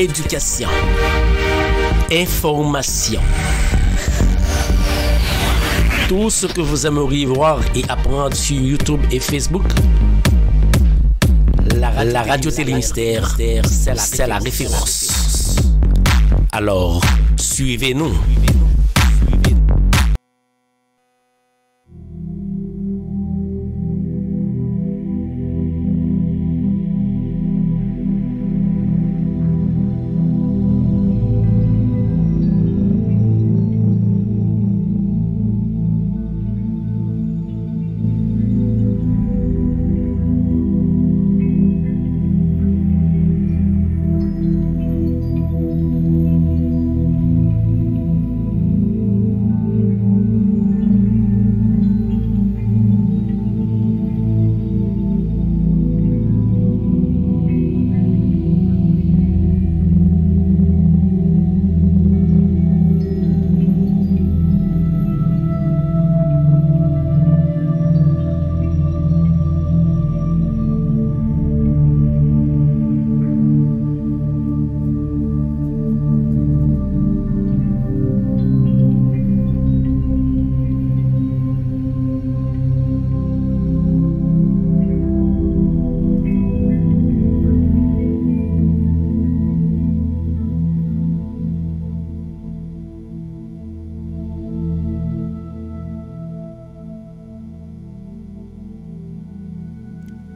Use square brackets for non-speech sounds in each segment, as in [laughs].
Éducation. Information. Tout ce que vous aimeriez voir et apprendre sur YouTube et Facebook. La, la radio Télémystère, c'est la référence. Alors, suivez-nous.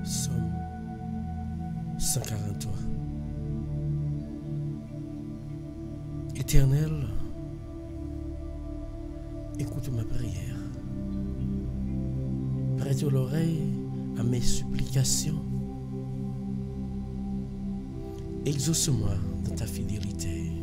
Somme 143. Éternel, écoute ma prière. Prête l'oreille à mes supplications. Exauce-moi dans ta fidélité.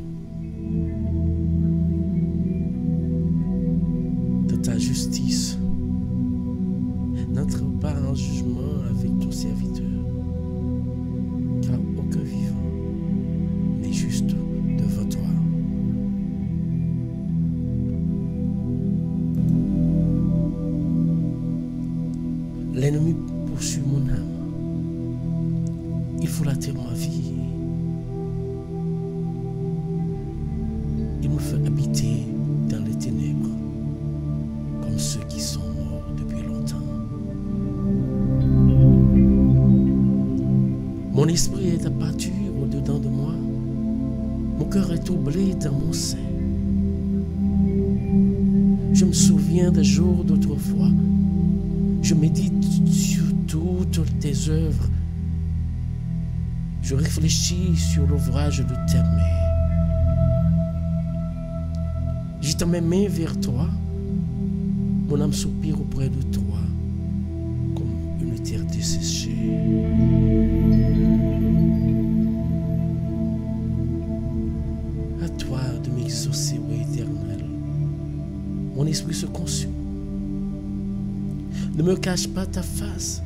Réfléchis sur l'ouvrage de tes mains. J'étends mes mains vers toi. Mon âme soupire auprès de toi comme une terre desséchée. À toi de m'exaucer, ô éternel. Mon esprit se consume. Ne me cache pas ta face.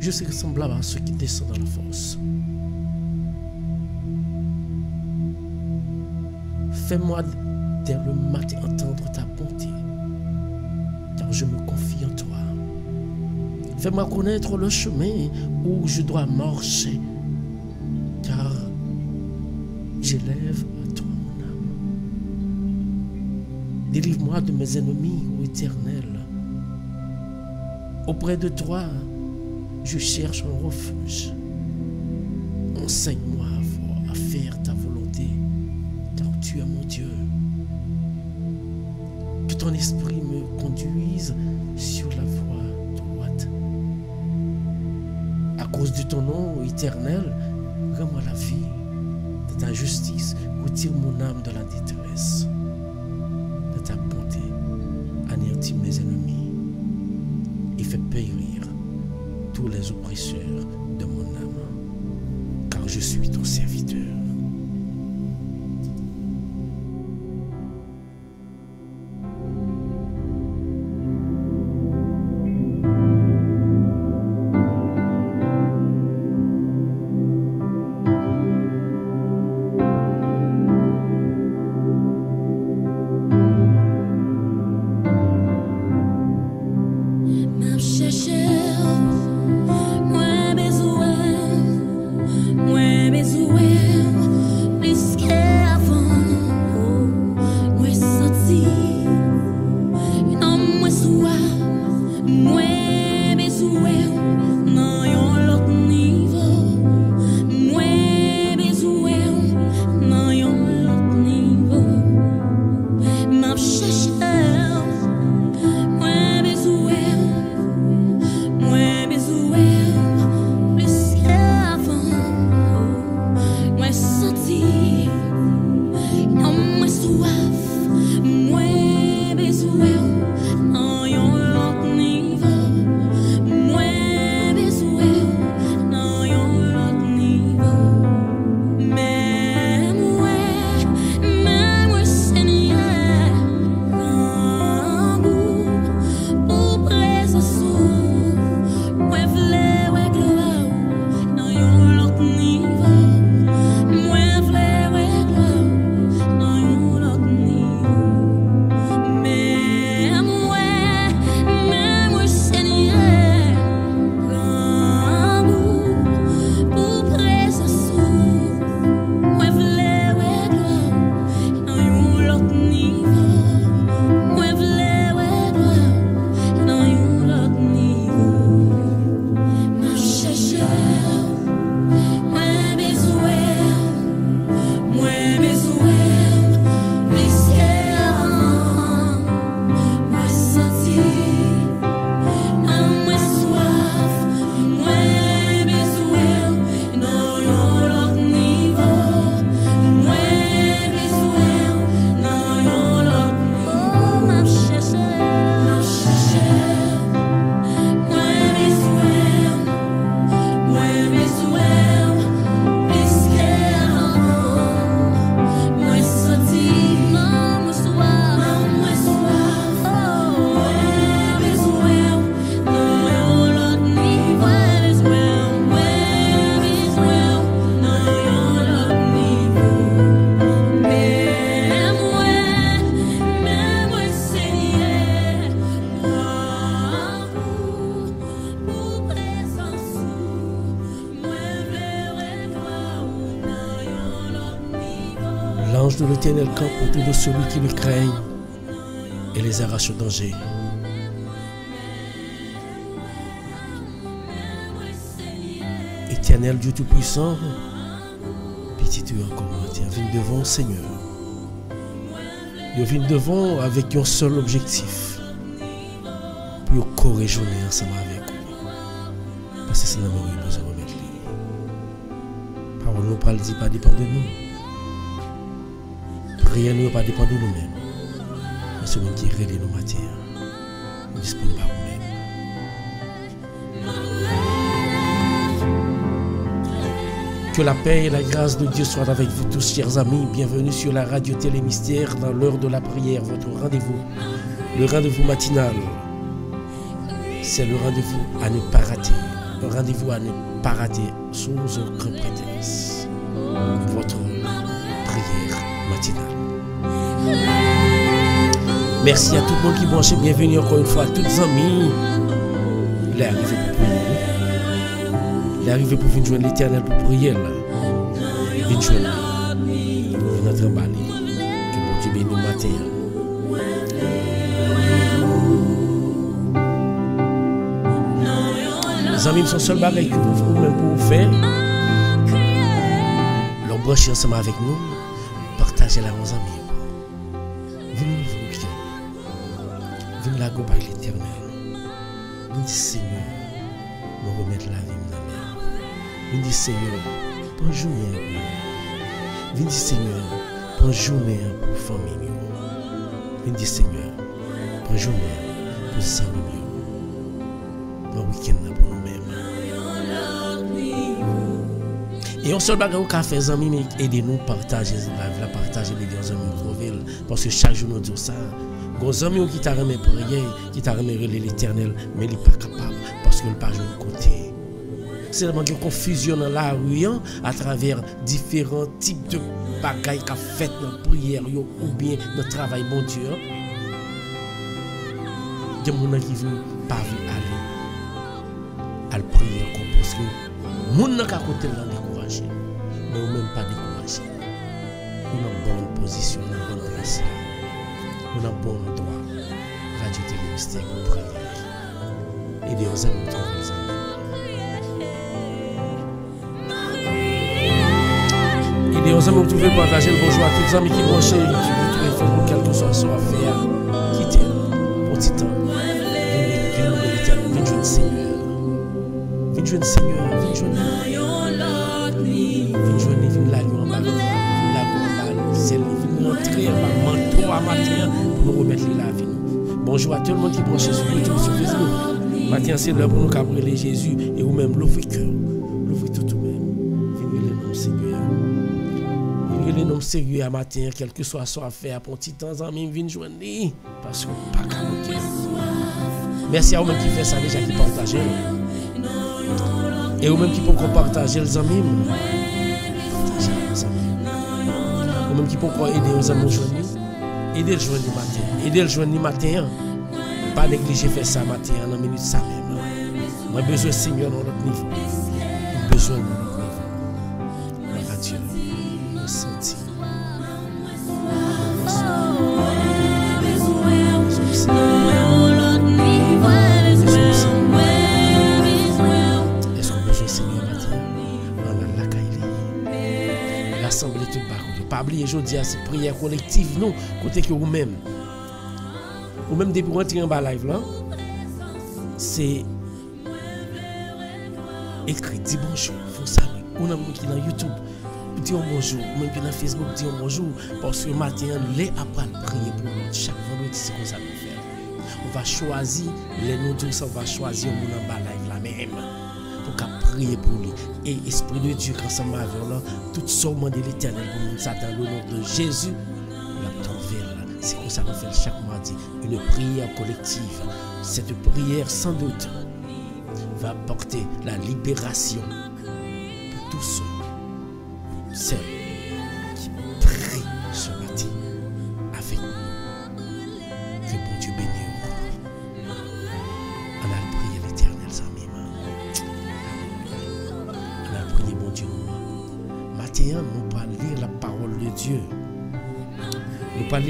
Je suis semblable à ceux qui descendent dans la force. Fais-moi dès le matin entendre ta bonté, car je me confie en toi. Fais-moi connaître le chemin où je dois marcher, car j'élève à toi mon âme. Délivre-moi de mes ennemis, ô éternel. Auprès de toi, je cherche un refuge. Enseigne-moi autour de celui qui le craigne et les arrache au danger. Éternel Dieu Tout-Puissant, pitié encore viens devant Seigneur. Nous venons devant avec un seul objectif. Pour corriger ensemble avec vous. Parce que c'est dans nous besoin de remettre les. Parole nous parle dit pas dépend de nous. Prière ne pas dépendre de nous-mêmes. Mais c'est nous qui nos matières. Nous disponibles par nous-mêmes. Que la paix et la grâce de Dieu soient avec vous tous, chers amis. Bienvenue sur la radio Télé Mystère dans l'heure de la prière, votre rendez-vous, le rendez-vous matinal. C'est le rendez-vous à ne pas rater. Le rendez-vous à ne pas rater sous aucun prétexte. Votre prière matinale. Merci à tout le monde qui branche. Bienvenue encore une fois à toutes les amis. Il est arrivé pour prier. Il est arrivé pour venir joindre l'éternel pour prier. Venir joindre. Notre emballé. Que bon Dieu bénisse nous matin. Les amis, son seul bagage que vous même pour vous faire. Ensemble avec nous. Partagez la aux amis. Seigneur, pour journée. Venez Seigneur, pour journée pour famille. Venez Seigneur, pour journée pour famille. Pour week-end pour nous-mêmes. Et on seul bagage qu'on fait amis aidez-nous partager la vie, la partager les amis parce que chaque jour nous dit ça. Gros amis qui t'a remis prier, qui t'a remis l'éternel, mais il n'est pas capable parce qu'il n'a pas joué de côté. Vraiment une confusion dans la rue hein, à travers différents types de bagailles qu'a fait dans la prière ou bien dans le travail bon Dieu. hein. Il y a des gens qui ne veulent pas aller à la prière les gens qui côté là découragé. Mais ou même pas découragé. On a une bonne position, on a une bonne place. On a un bon endroit. Radio Télé Mystère pour prière. Et des amis, trouver les amis. Des amis, vous pouvez partager le bonjour à tous les amis qui chez YouTube, Facebook, quel que soit soit faire. Quittez pour petit temps. Jouer le Seigneur. Venez jouer le Seigneur, venez jouer Venez jouer, venez la en bas, venez la en c'est venez rentrer en manteau à matin pour nous. Bonjour à tout le monde qui branche sur YouTube, sur Facebook. Matin, c'est l'heure pour nous cabrer Jésus et ou même l'ouvrir cœur, Le nom Seigneur à matin, quel que soit soit faire pour petit temps, amis, venez joindre parce que pas monter. Merci à vous-même qui fait ça déjà, qui partage. Et vous-même qui peut partager les amis. Partagez les amis. Vous-même qui peut aider les amis joindre. Aider le joindre matin. Aider le joindre matin. Pas négliger faire ça matin, en minute ça même. Moi, besoin de Seigneur dans notre niveau. Besoin de oublier aujourd'hui, c'est prière collective, non, côté que vous-même. Vous-même, depuis que vous entrez en bas live là, c'est écrit, dis bonjour, faut ça. On a qui dans YouTube, dis bonjour, ou même qui dans Facebook, dis bonjour, parce que matin, les après prier pour nous. Chaque vendredi, c'est comme ça nous. On va choisir, les nous dire ça, on va choisir on en bas live là même. Pour. Et Esprit de Dieu, m'a vu là, tout sûrement de l'éternel pour nous s'attendre au nom de Jésus, la trouver là. C'est comme ça qu'on fait chaque mardi. Une prière collective. Cette prière, sans doute, va apporter la libération pour tous ceux,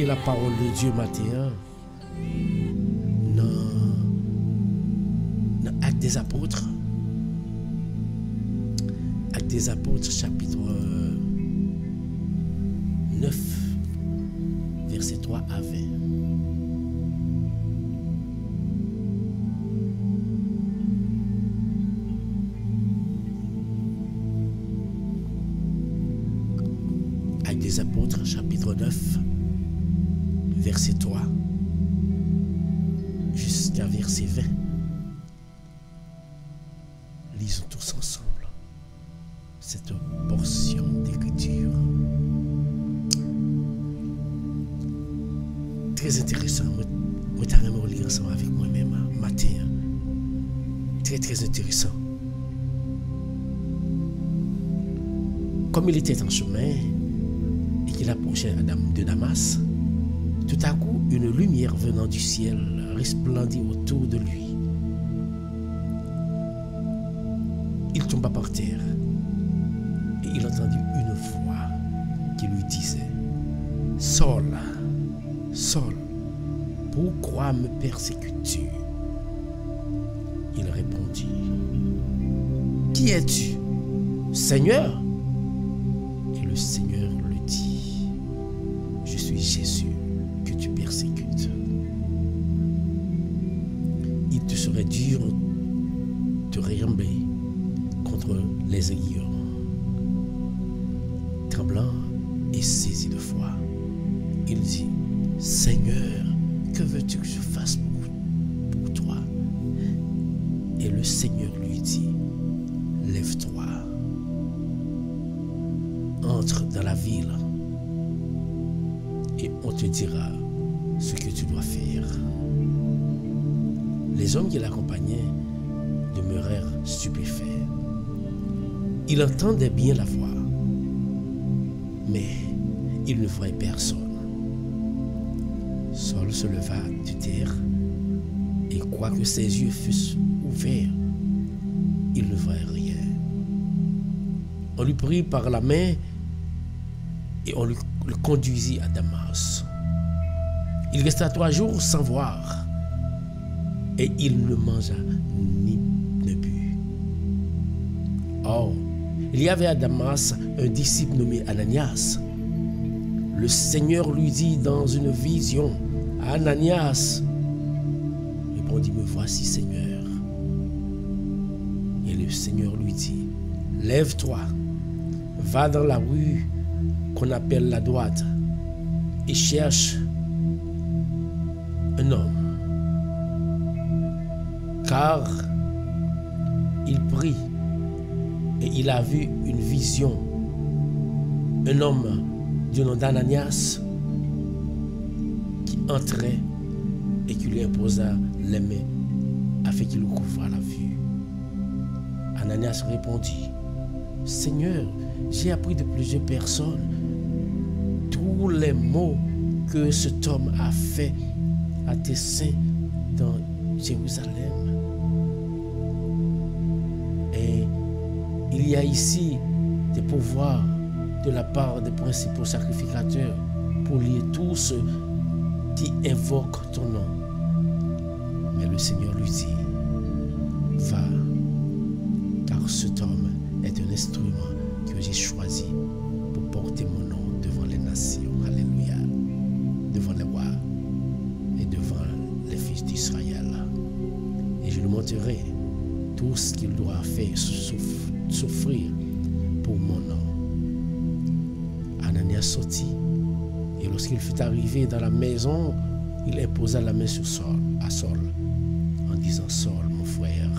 la parole de Dieu matin. Comme il était en chemin et qu'il approchait de Damas, tout à coup, une lumière venant du ciel resplendit autour de lui. Il tomba par terre et il entendit une voix qui lui disait, Saul, Saul, pourquoi me persécutes-tu? Il répondit, Qui es-tu Seigneur? Le Seigneur lui dit, Je suis Jésus on te dira ce que tu dois faire. Les hommes qui l'accompagnaient demeurèrent stupéfaits. Ils entendaient bien la voix, mais ils ne voyaient personne. Saul se leva du terre et quoique ses yeux fussent ouverts, il ne voyait rien. On lui prit par la main et on lui- le conduisit à Damas. Il resta trois jours sans voir et il ne mangea ni ne but. Or, il y avait à Damas un disciple nommé Ananias. Le Seigneur lui dit dans une vision, Ananias, répondit, me voici Seigneur. Et le Seigneur lui dit, lève-toi, va dans la rue qu'on appelle la droite et cherche un homme. Car il prit et il a vu une vision. Un homme du nom d'Ananias qui entrait et qui lui imposa les mains afin qu'il couvra la vue. Ananias répondit, Seigneur, j'ai appris de plusieurs personnes les mots que cet homme a fait à tes saints dans Jérusalem. Et il y a ici des pouvoirs de la part des principaux sacrificateurs pour lier tous ceux qui invoquent ton nom. Mais le Seigneur lui dit, va, car cet homme est un instrument que j'ai choisi tout ce qu'il doit faire souff- souffrir pour mon nom. Ananias sortit et lorsqu'il fut arrivé dans la maison, il imposa la main sur Saul, à Saul en disant Saul, mon frère,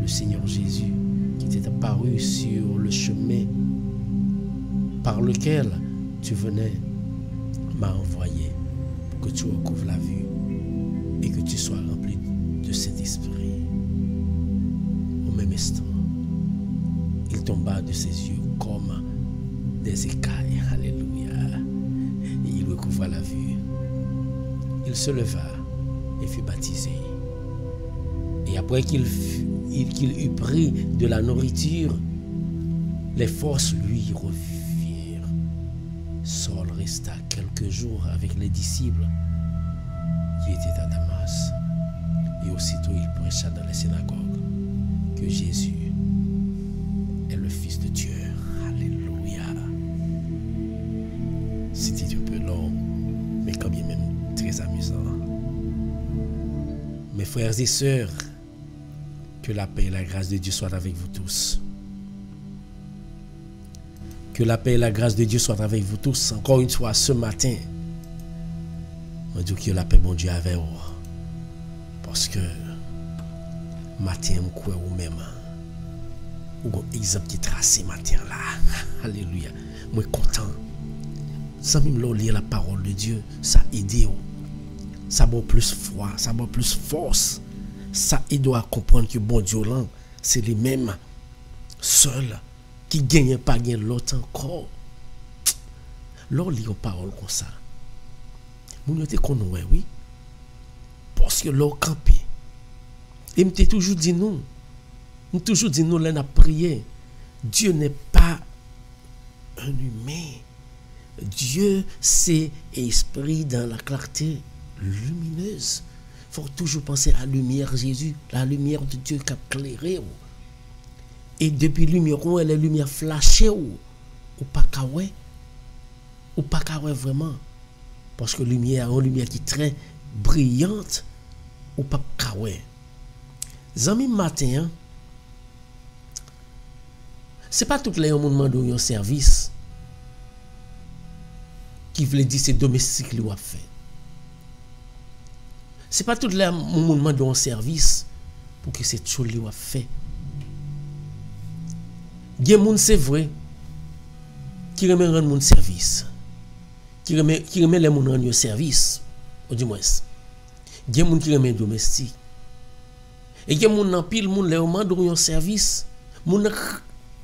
le Seigneur Jésus qui t'est apparu sur le chemin par lequel tu venais m'a envoyé pour que tu recouvres la vue et que tu sois rempli de cet esprit. Il tomba de ses yeux comme des écailles. Alléluia. Et il recouvra la vue. Il se leva et fut baptisé. Et après qu'il qu'il eut pris de la nourriture, les forces lui revirent. Saul resta quelques jours avec les disciples qui étaient à Damas. Et aussitôt il prêcha dans les synagogues que Jésus est le Fils de Dieu. Alléluia. C'était un peu long, mais quand même très amusant. Mes frères et sœurs, que la paix et la grâce de Dieu soient avec vous tous. Que la paix et la grâce de Dieu soient avec vous tous. Encore une fois, ce matin, on dit que la paix, bon Dieu, avec vous. Parce que, matin, crois ou même. Ou un exemple qui tracé matin là. [laughs] Alléluia. Moi, content. Sans même lire la parole de Dieu, ça aide. vous. Ça m'a plus foi, ça m'a plus force. ça, il doit comprendre que bon Dieu, là, c'est les mêmes seuls qui gagnent pas gagnent l'autre encore. [tsk] Lors lit une parole comme ça. Moun yo te kon ouais, oui. Parce que l'or campé. Et m'te toujours dit nous. M'te toujours dit nous, là, n'a prié. Dieu n'est pas un humain. Dieu, c'est esprit dans la clarté lumineuse. Il faut toujours penser à la lumière Jésus, la lumière de Dieu qui a éclairé. Et depuis la lumière, elle est lumière flashée ou, pas ouais. Ou pas ouais vraiment? Parce que lumière, une lumière qui est très brillante, ou pas qu'à Zami matin, hein, c'est pas tout les gens qui demandent un service qui veut dire c'est domestique li wap fait. C'est pas tout les gens qui demandent un service pour que c'est tout li wap fait. Gen moun c'est vrai qui remet moun service. Qui remet qui remet les moun rendre service du moins. Gen moun qui remet domestique. Et gen moun nan pile moun les demande un service. Moun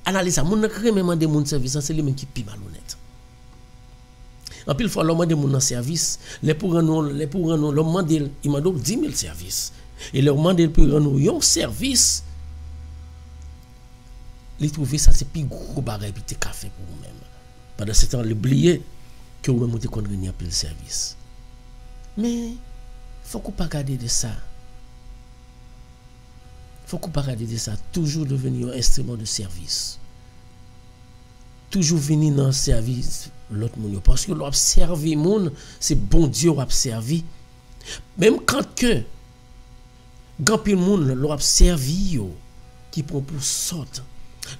analyse moun nan demander moun service, c'est lui même qui pi malhonnête. En pile fois, l'homme demande mon service, les pour rendre, les pour rendre, l'homme demande, il m'a donné 10 000 services. Et leur demande pour rendre un service, il trouve ça, c'est plus gros bagage, puis t'es café pour vous-même. Pendant ce temps, l'oublier que vous avez un pile service. Mais, faut qu'on pas garder de ça. Faut qu'on garder de ça. Toujours devenir un instrument de service. Toujours venir dans le service l'autre monde. Parce que l'observer monde, c'est bon Dieu servi. Même quand que, grand pile monde l'observi yo, qui prend pour sorte.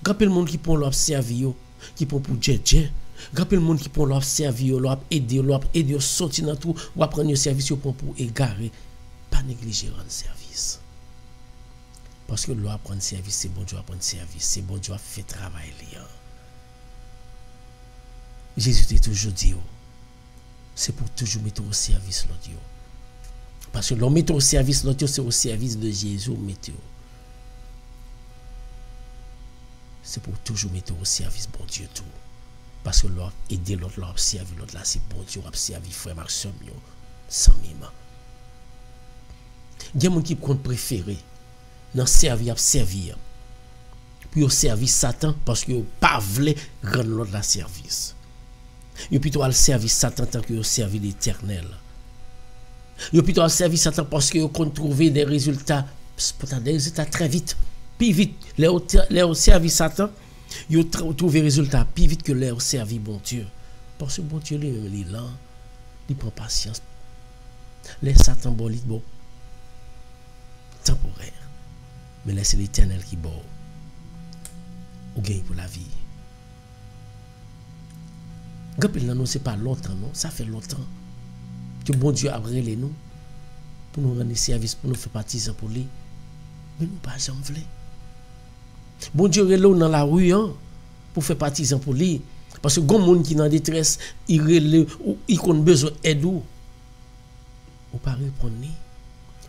Grand pile monde qui prend l'observi yo, qui prend pour djedje. Grand pile monde qui prend l'observi yo, l'op aider, l'op aider sortir dans tout, ou prendre un service pour égarer. Pas négliger rendre service. Parce que l'on prendre service, c'est bon Dieu prendre service, c'est bon Dieu fait travail. Jésus t'a toujours dit, c'est pour toujours mettre au service l'autre. Parce que l'on met au service l'autre, c'est au service de Jésus. C'est pour toujours mettre au service bon Dieu tout. Parce que l'on aider l'autre, l'on servir l'autre là, c'est bon Dieu, l'on servir frère yo, sans mime. Il y a des qui compte dans servir à servir. Puis au service Satan parce que pas voulu rendre l'autre la service. Yo plutôt al service Satan tant que yo servi l'éternel. Yo plutôt al service Satan parce que yo trouver des résultats spontanés, des résultats très vite, plus vite. Les les au service Satan, yo trouver résultats plus vite que les servi bon Dieu. Parce que bon Dieu il est lent, il prend patience. Les Satan bon, il bon temporaire. Mais là, c'est l'éternel qui bon. Ou gagne pour la vie. Gapel nan nous, c'est pas longtemps, non? Ça fait longtemps que bon Dieu a relé nous pour nous rendre service, pour nous faire partisans pour lui. Mais nous pas jamais voulu. Bon Dieu relé nous dans la rue, hein, pour faire partisans pour lui. Parce que gon monde qui est en détresse, il relé, ou il a besoin d'aide ou. Pas répondre.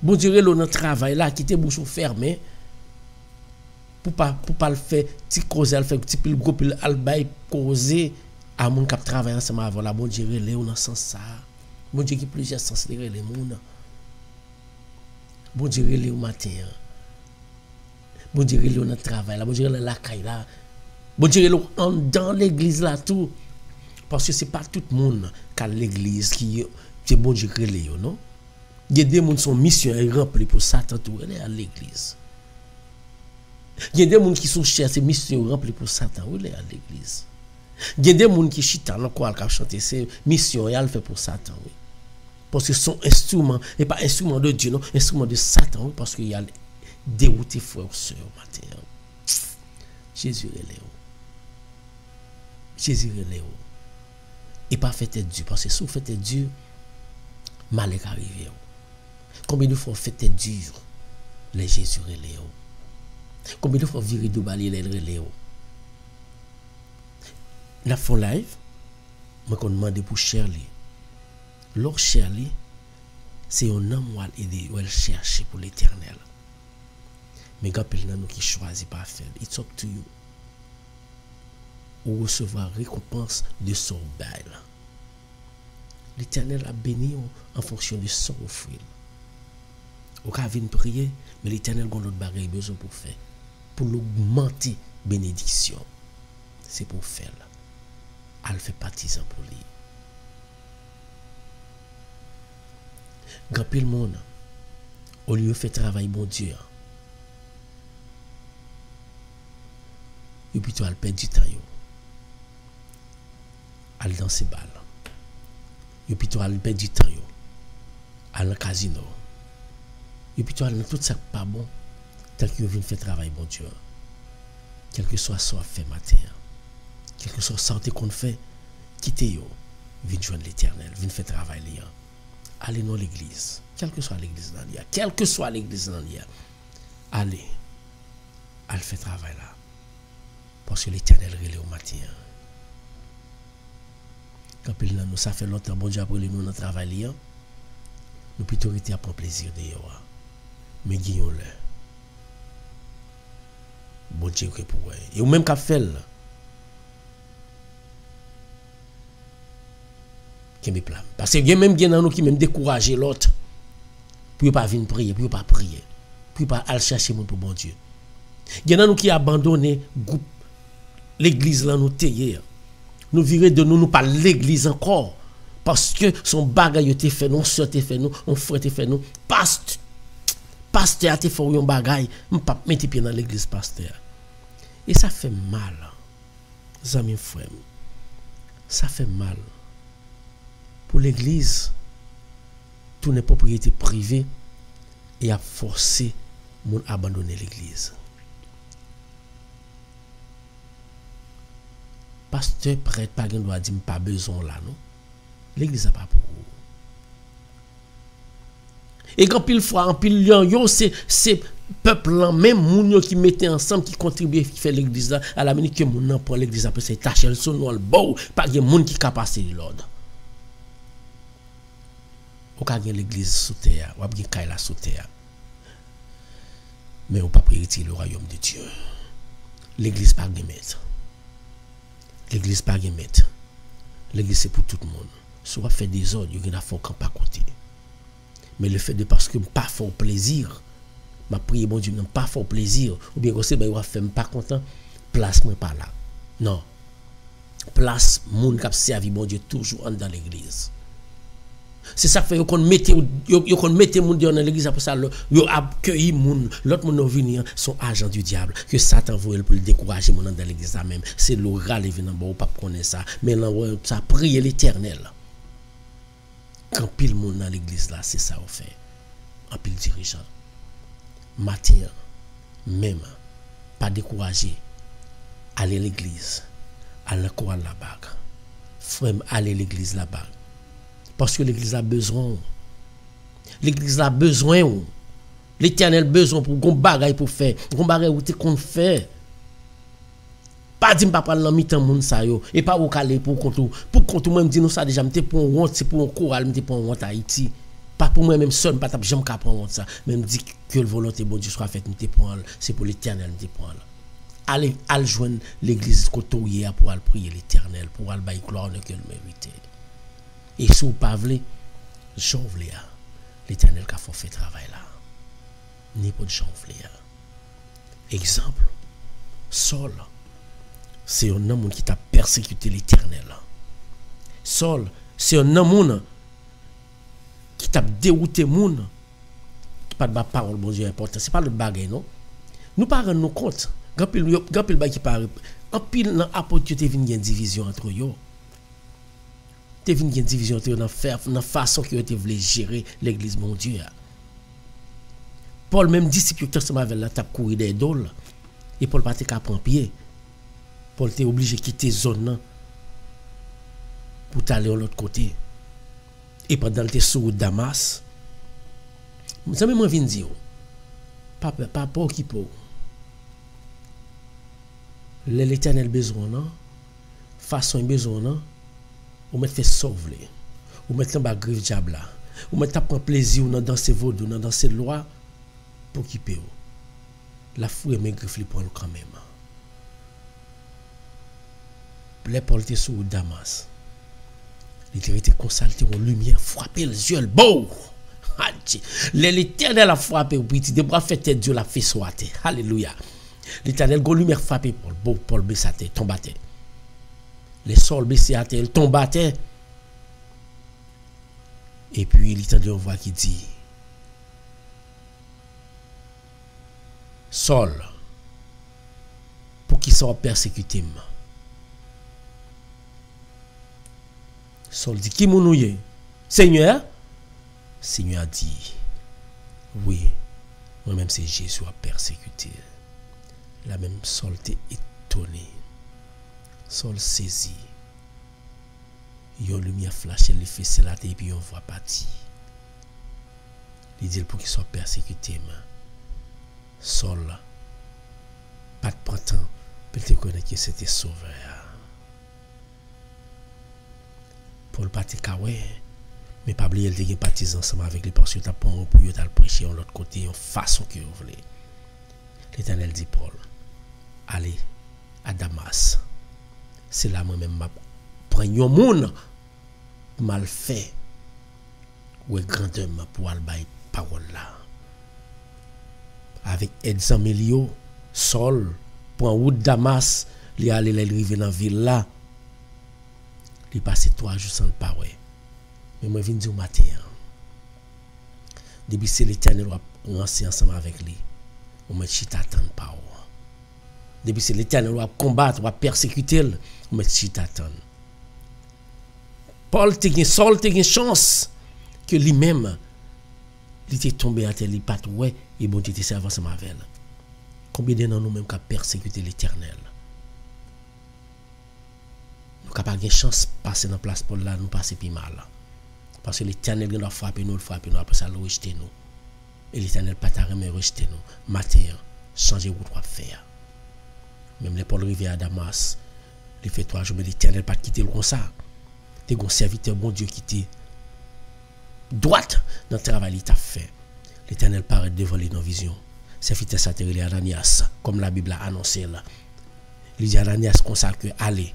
Bon Dieu relé nous dans le travail là, qui était bouchon fermé pour pas pour pas le faire petit le faire petit pile gros al bay causer à mon cap la ça. Qui sens les relé moun bon Dieu relé au matin. Bon Dieu travail la caille là. Bon Dieu relé dans l'église là tout. Parce que c'est pas tout le monde qui l'église qui c'est bon Dieu relé non? Il y a des qui sont mission et remplis pour tout à il y a des gens qui sont chers, c'est mission rempli pour Satan, oui, à l'église? Il y a des gens qui dans quoi qui chanter, c'est mission et fait pour Satan, oui. Parce que son instrument, et pas instrument de Dieu, non, instrument de Satan, oui, parce qu'il y a dérouté sœurs au matin. Jésus est là. Jésus est là. Et pas fait Dieu, parce que si vous faites Dieu, mal est arrivé. Combien de fois faites dur, les Jésus est là. Combien de fois de balayer les relais N'a fait live, moi qu'on demande pour Shirley. L'or Shirley, c'est un homme où elle cherche pour l'éternel. Mais quand il nous qui choisit pas faire, it's up to you. Ou recevoir récompense de son bail. L'Éternel a béni en fonction de son offrir. Ou ka venir prier, mais l'Éternel a besoin pour faire. Pour l'augmenter bénédiction. C'est pour faire. Elle fait partisan pour lui. Grand pile monde, au lieu de faire travail bon Dieu, et plutôt elle perd du temps. Elle dans ses balles. Et plutôt elle perd du temps. Elle le casino. Et plutôt elle tout ça pas bon, tel que vient faire travail bon Dieu. Quel que soit ce qu'on fait matin, quel que soit santé qu'on fait, quittez yo, viens joindre l'éternel, viens faire travail allez dans l'église, quelle que soit l'église dans l'IA, quelle que soit l'église dans l'IA, allez, allez faire travail là. Parce que l'éternel relève au matin. Quand il nous, ça fait longtemps, bon Dieu après nous dans le travail là, nous plutôt été à prendre plaisir de yo. Mais gagnons le. Bon Dieu que pour eux. Et ou même qu'à faire là. Parce que y a même des gens qui même décourager l'autre pour pas venir prier, pour pas prier, pour pas aller chercher mon pour bon Dieu. Il y a des qui abandonné groupe l'église là nous tailler. Nous virer de nous nous pas l'église encore parce que son bagage était fait nous, soeur fait nous, on frère était fait nous, pasteur pasteur a fait un bagage, on pas mettre pied dans l'église pasteur. Et ça fait mal. Amis frères. Ça fait mal pour l'Église, tout n'est propriété privée et a forcé mon abandonner l'Église. Pasteur prêtre pas gen doit dire pas besoin là non? L'Église a pas pour vous. Et quand pile fois en pile lion yo c'est c'est peuple même moun yo qui mettaient ensemble qui contribuaient qui fait l'église là à la minute que moun nan prend l'église après c'est tâche son dans le beau pas gen moun qui capacité de l'ordre. Ou ka l'église sous terre, ou gen kay la sous terre. Mais ou pas hériter le royaume de Dieu. L'église pas gen maître. L'église pas gen maître. L'église c'est pour tout le monde. Soit fait des ordres, il y a quand pas côté. Mais le fait de parce que pas fort plaisir, m'a prié bon Dieu, non pas fort plaisir, ou bien que c'est ben, fait pas content, place moi pas là. Non. Place moun qui servi bon Dieu toujours dans l'église. C'est ça fait qu'on mette yo qu'on mette moun dans l'église après ça yo accueilli moun. L'autre moun venir sont agents du diable que Satan voulait pour le décourager moun dans l'église même. C'est l'oral venant bon pas connaître ça. Mais là ça prier l'éternel. Quand pile moun dans l'église là c'est ça on fait. En pile dirigeant matin même pas décourager aller l'église aller quoi là-bas frère aller l'église là-bas parce que l'Église a besoin. L'Église a besoin. L'Éternel besoin pour qu'on bagaille pour faire. Qu'on bagaille où qu'on fait. Pas dire pas prendre mi-temps moun sa yo et pas au caler pour compte pour compte même dire nous ça déjà m'était pour honte c'est pour un choral m'était pour honte Haïti pas pour moi même seul pas jamais qu'à prendre ça même dit que le volonté bon Dieu soit faite m'était pour c'est pour l'éternel pour allez al joindre l'église côtoyer pour aller prier l'éternel pour aller bailler gloire que le mérite et si vous pas voulez, Jean l'éternel qui a fait travail là. Ni pour Jean Exemple, Saul, c'est un homme qui t'a persécuté l'éternel. Saul, c'est un homme qui t'a dérouté moun. Pas de parole, bon Dieu, important. Ce pas le bagage, non? Nous ne nous compte. Quand il qui parle, en pile, dans l'apôtre, il y a une division entre eux te vin une division dans la dans façon que te voulu gérer l'église mon Dieu Paul même disciple qui ensemble avec la tap courir des dôles et Paul pas te prendre pied Paul était obligé de quitter zone pour aller de l'autre côté et pendant le sur Damas vous savez moi viens dire pas pas pas qui pour. L'éternel besoin non? Façon besoin non? Ou mettre fait sauver ou mettre en griffe diable ou mettre prendre plaisir dans danser vaudou dans danser loi pour qui paye la fouille mais griffe li prend quand même. Était sous Damas. Été consulté en lumière, frappé les yeux, beau. L'éternel a frappé, puis il devra faire tête Dieu l'a fait soiter. Alléluia. L'éternel, go lumière frappé Paul, beau Paul baisse à terre, tombe à terre. Les sols baissés à terre, il tombe à terre. Et puis une voix qui dit Sol, pour qu'il soit persécuté. Sol dit Qui mounouye Seigneur? Seigneur a dit Oui, moi-même c'est Jésus a persécuté. La même Sol était étonné. Sol saisi. Yon lumière flashé, il fait cela et puis on voit parti. Il dit pour qu'il soit persécuté. Mais Sol, pas de printemps, connaître que c'était sauveur. Paul pas te kawé, mais pas oublier il était partis ensemble avec les parce que pour yo t'as prêcher en l'autre côté en façon que vous voulez. L'Éternel dit Paul, allez à Damas. C'est là moi-même m'a prendre un monde mal fait ou grandeur pour aller parole là. Avec Edson Melio, Sol, pour route Damas, il allé arriver dans la ville là. Il passé trois jours sans le parler. Mais moi, je viens dire au matin. Depuis c'est l'éternel a ensemble avec lui. On met chita attendre pas. Depuis c'est l'éternel a combattre, qui a persécuter, on met chita attendre. Paul te gen Saul te gen chance que lui-même il était tombé à terre, il pas ouais et bon Dieu était servant ensemble avec elle. Combien de nous même qui persécuté Nous pas de chance de passer dans la place Paul là, nous passer plus mal. Parce que l'éternel doit frapper nous, frapper nous, après ça, le rejeter nous. Et l'éternel pas ta mais rejeter nous. Matin, changer où doit faire. Même les Paul arrivé à Damas, il fait trois jours, mais l'éternel pas quitter le comme ça. T'es un serviteur, bon Dieu, qui était droite dans le travail t'a fait. L'éternel paraît devant les non-vision. Serviteur s'atterrit Ananias, comme la Bible a annoncé là. Il dit Ananias comme ça que allez,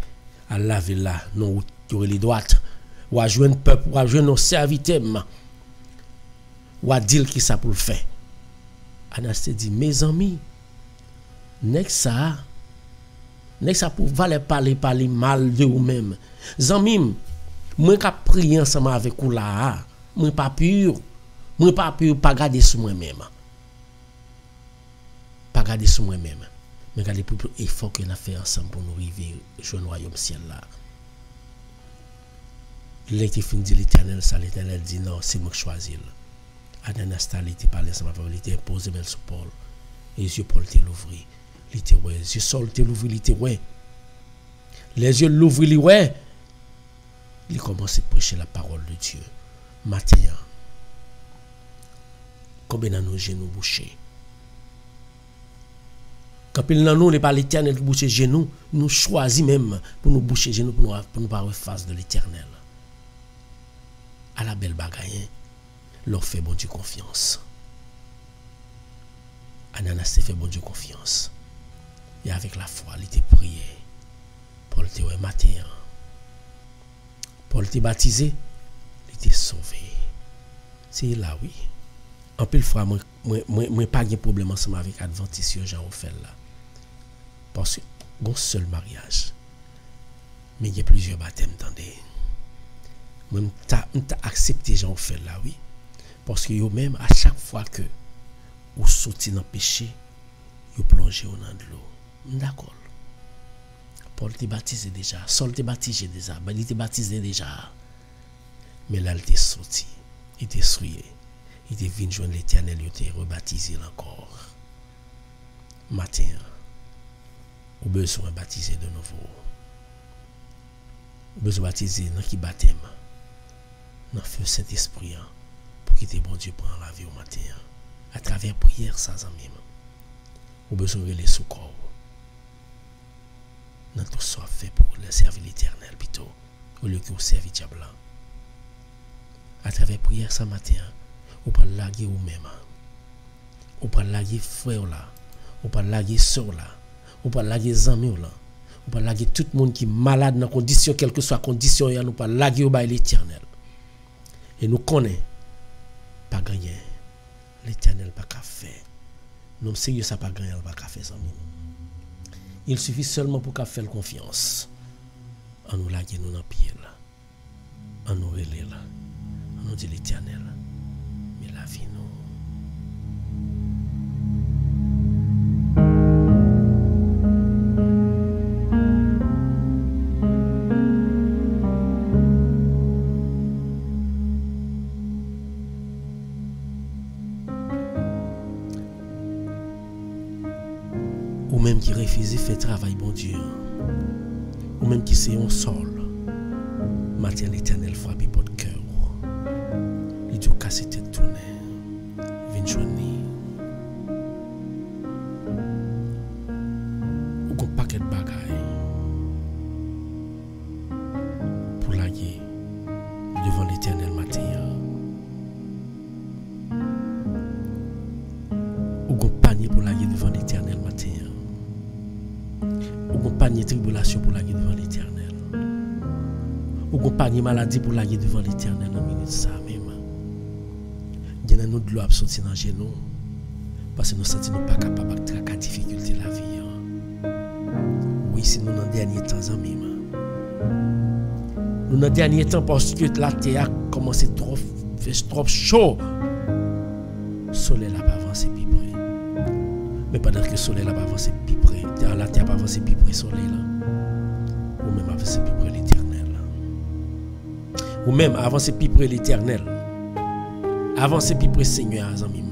à la ville là, non, tu les droites. Ou à joindre peuple, ou à joindre nos serviteurs. Ou à dire qui ça pour le faire. Te dit, mes amis, n'est-ce ça, n'est-ce ça pour valer parler, parler mal de vous-même. Zamim, moi qui prié ensemble avec vous là, moi pas pur, moi pas pur, pas garder sur moi-même. Pas garder sur moi-même. Mais garder plus effort que nous fait ensemble pour nous arriver au royaume ciel là. L'été fin l'éternel, ça l'éternel dit non, c'est moi qui choisis. Ananas il était parlé ensemble avec était imposé sur Paul. Et yeux Paul était l'ouvri. Il était ouais, yeux était l'ouvri, il était ouais. Les yeux l'ouvri, il ouais. Il commence à prêcher la parole de Dieu. Matin, combien de nos genoux bouchés Quand il n'a nous, n'est pas l'éternel qui bouche genoux, nous choisissons même pour nous boucher genoux, pour nous, pour nous face de l'éternel. À la belle bagaille, leur fait bon Dieu confiance. Ananas fait bon Dieu confiance. Et avec la foi, il était prié. Paul était matin. Paul était baptisé, il était sauvé. C'est là, oui. En plus, fois, moi, moi, moi, moi pas de problème ensemble avec Adventiste Jean fait là. Parce que, un seul mariage. Mais il y a plusieurs baptêmes, attendez. Moi, je accepté Jean fait là, oui. Parce que même à chaque fois que vous sortez dans le péché, vous plongez dans de l'eau. D'accord. Paul était baptisé déjà. Saul était baptisé déjà. Ben, il baptisé déjà. Mais là, il était sorti. Il était souillé. Il était venu joindre l'éternel. Il était rebaptisé encore. Matin, ou besoin baptiser de nouveau. Ou besoin baptiser dans qui baptême? Dans le feu Saint-Esprit. Pour quitter bon Dieu prendre la vie au matin. À travers prière sans même. Ou besoin de les secours dans tout ça fait pour le servir l'éternel plutôt, au lieu que vous servir diable. À travers prière ce matin, vous pouvez laguer vous-même. Vous pouvez laguer frère là. Ou pas laguer sur là. Ou pas laguer zami ou là. Ou pas laguer tout le monde qui est malade dans condition, quelle que soit condition, et nous pas laguer au l'éternel. Et nous connaissons pas gagner. L'éternel pas qu'à faire. Nous sérieux ça pas gagner, pas qu'à faire. Il suffit seulement pour qu'à faire confiance. En nous laguer nous dans pied. En nous relais là. En nous dit l'éternel. Travail, bon Dieu. Ou même qui c'est un sol. Matin l'éternel frappe votre cœur. Il dit casser tête Maladie pour laguer devant l'éternel dans minute ça même. A nous de l'eau sortir dans genou. Parce que nous sentons pas capables de traquer difficulté la vie. hein. Oui, c'est nous dans le dernier temps même. Nous dans le dernier temps parce que la terre a commencé trop, trop chaud. Le soleil n'a pas avancé plus près. Mais pendant que le soleil n'a pas avancé plus près, la terre n'a pas avancé plus près, le soleil là. Même avancé plus près l'éternel. Avancé plus près Seigneur, amis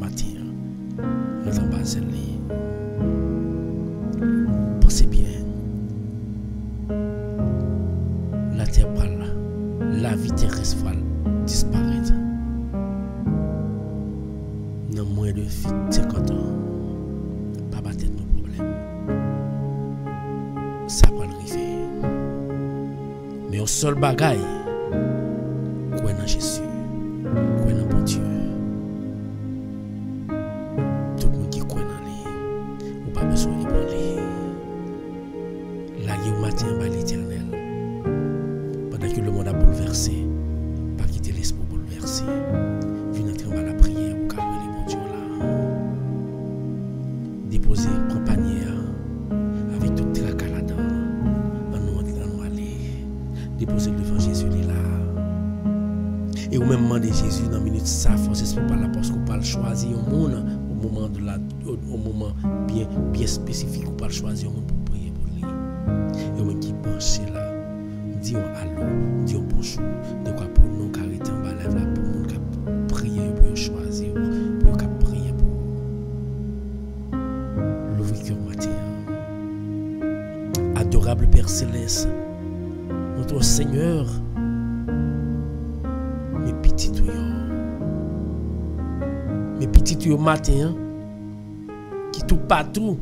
qui tout partout,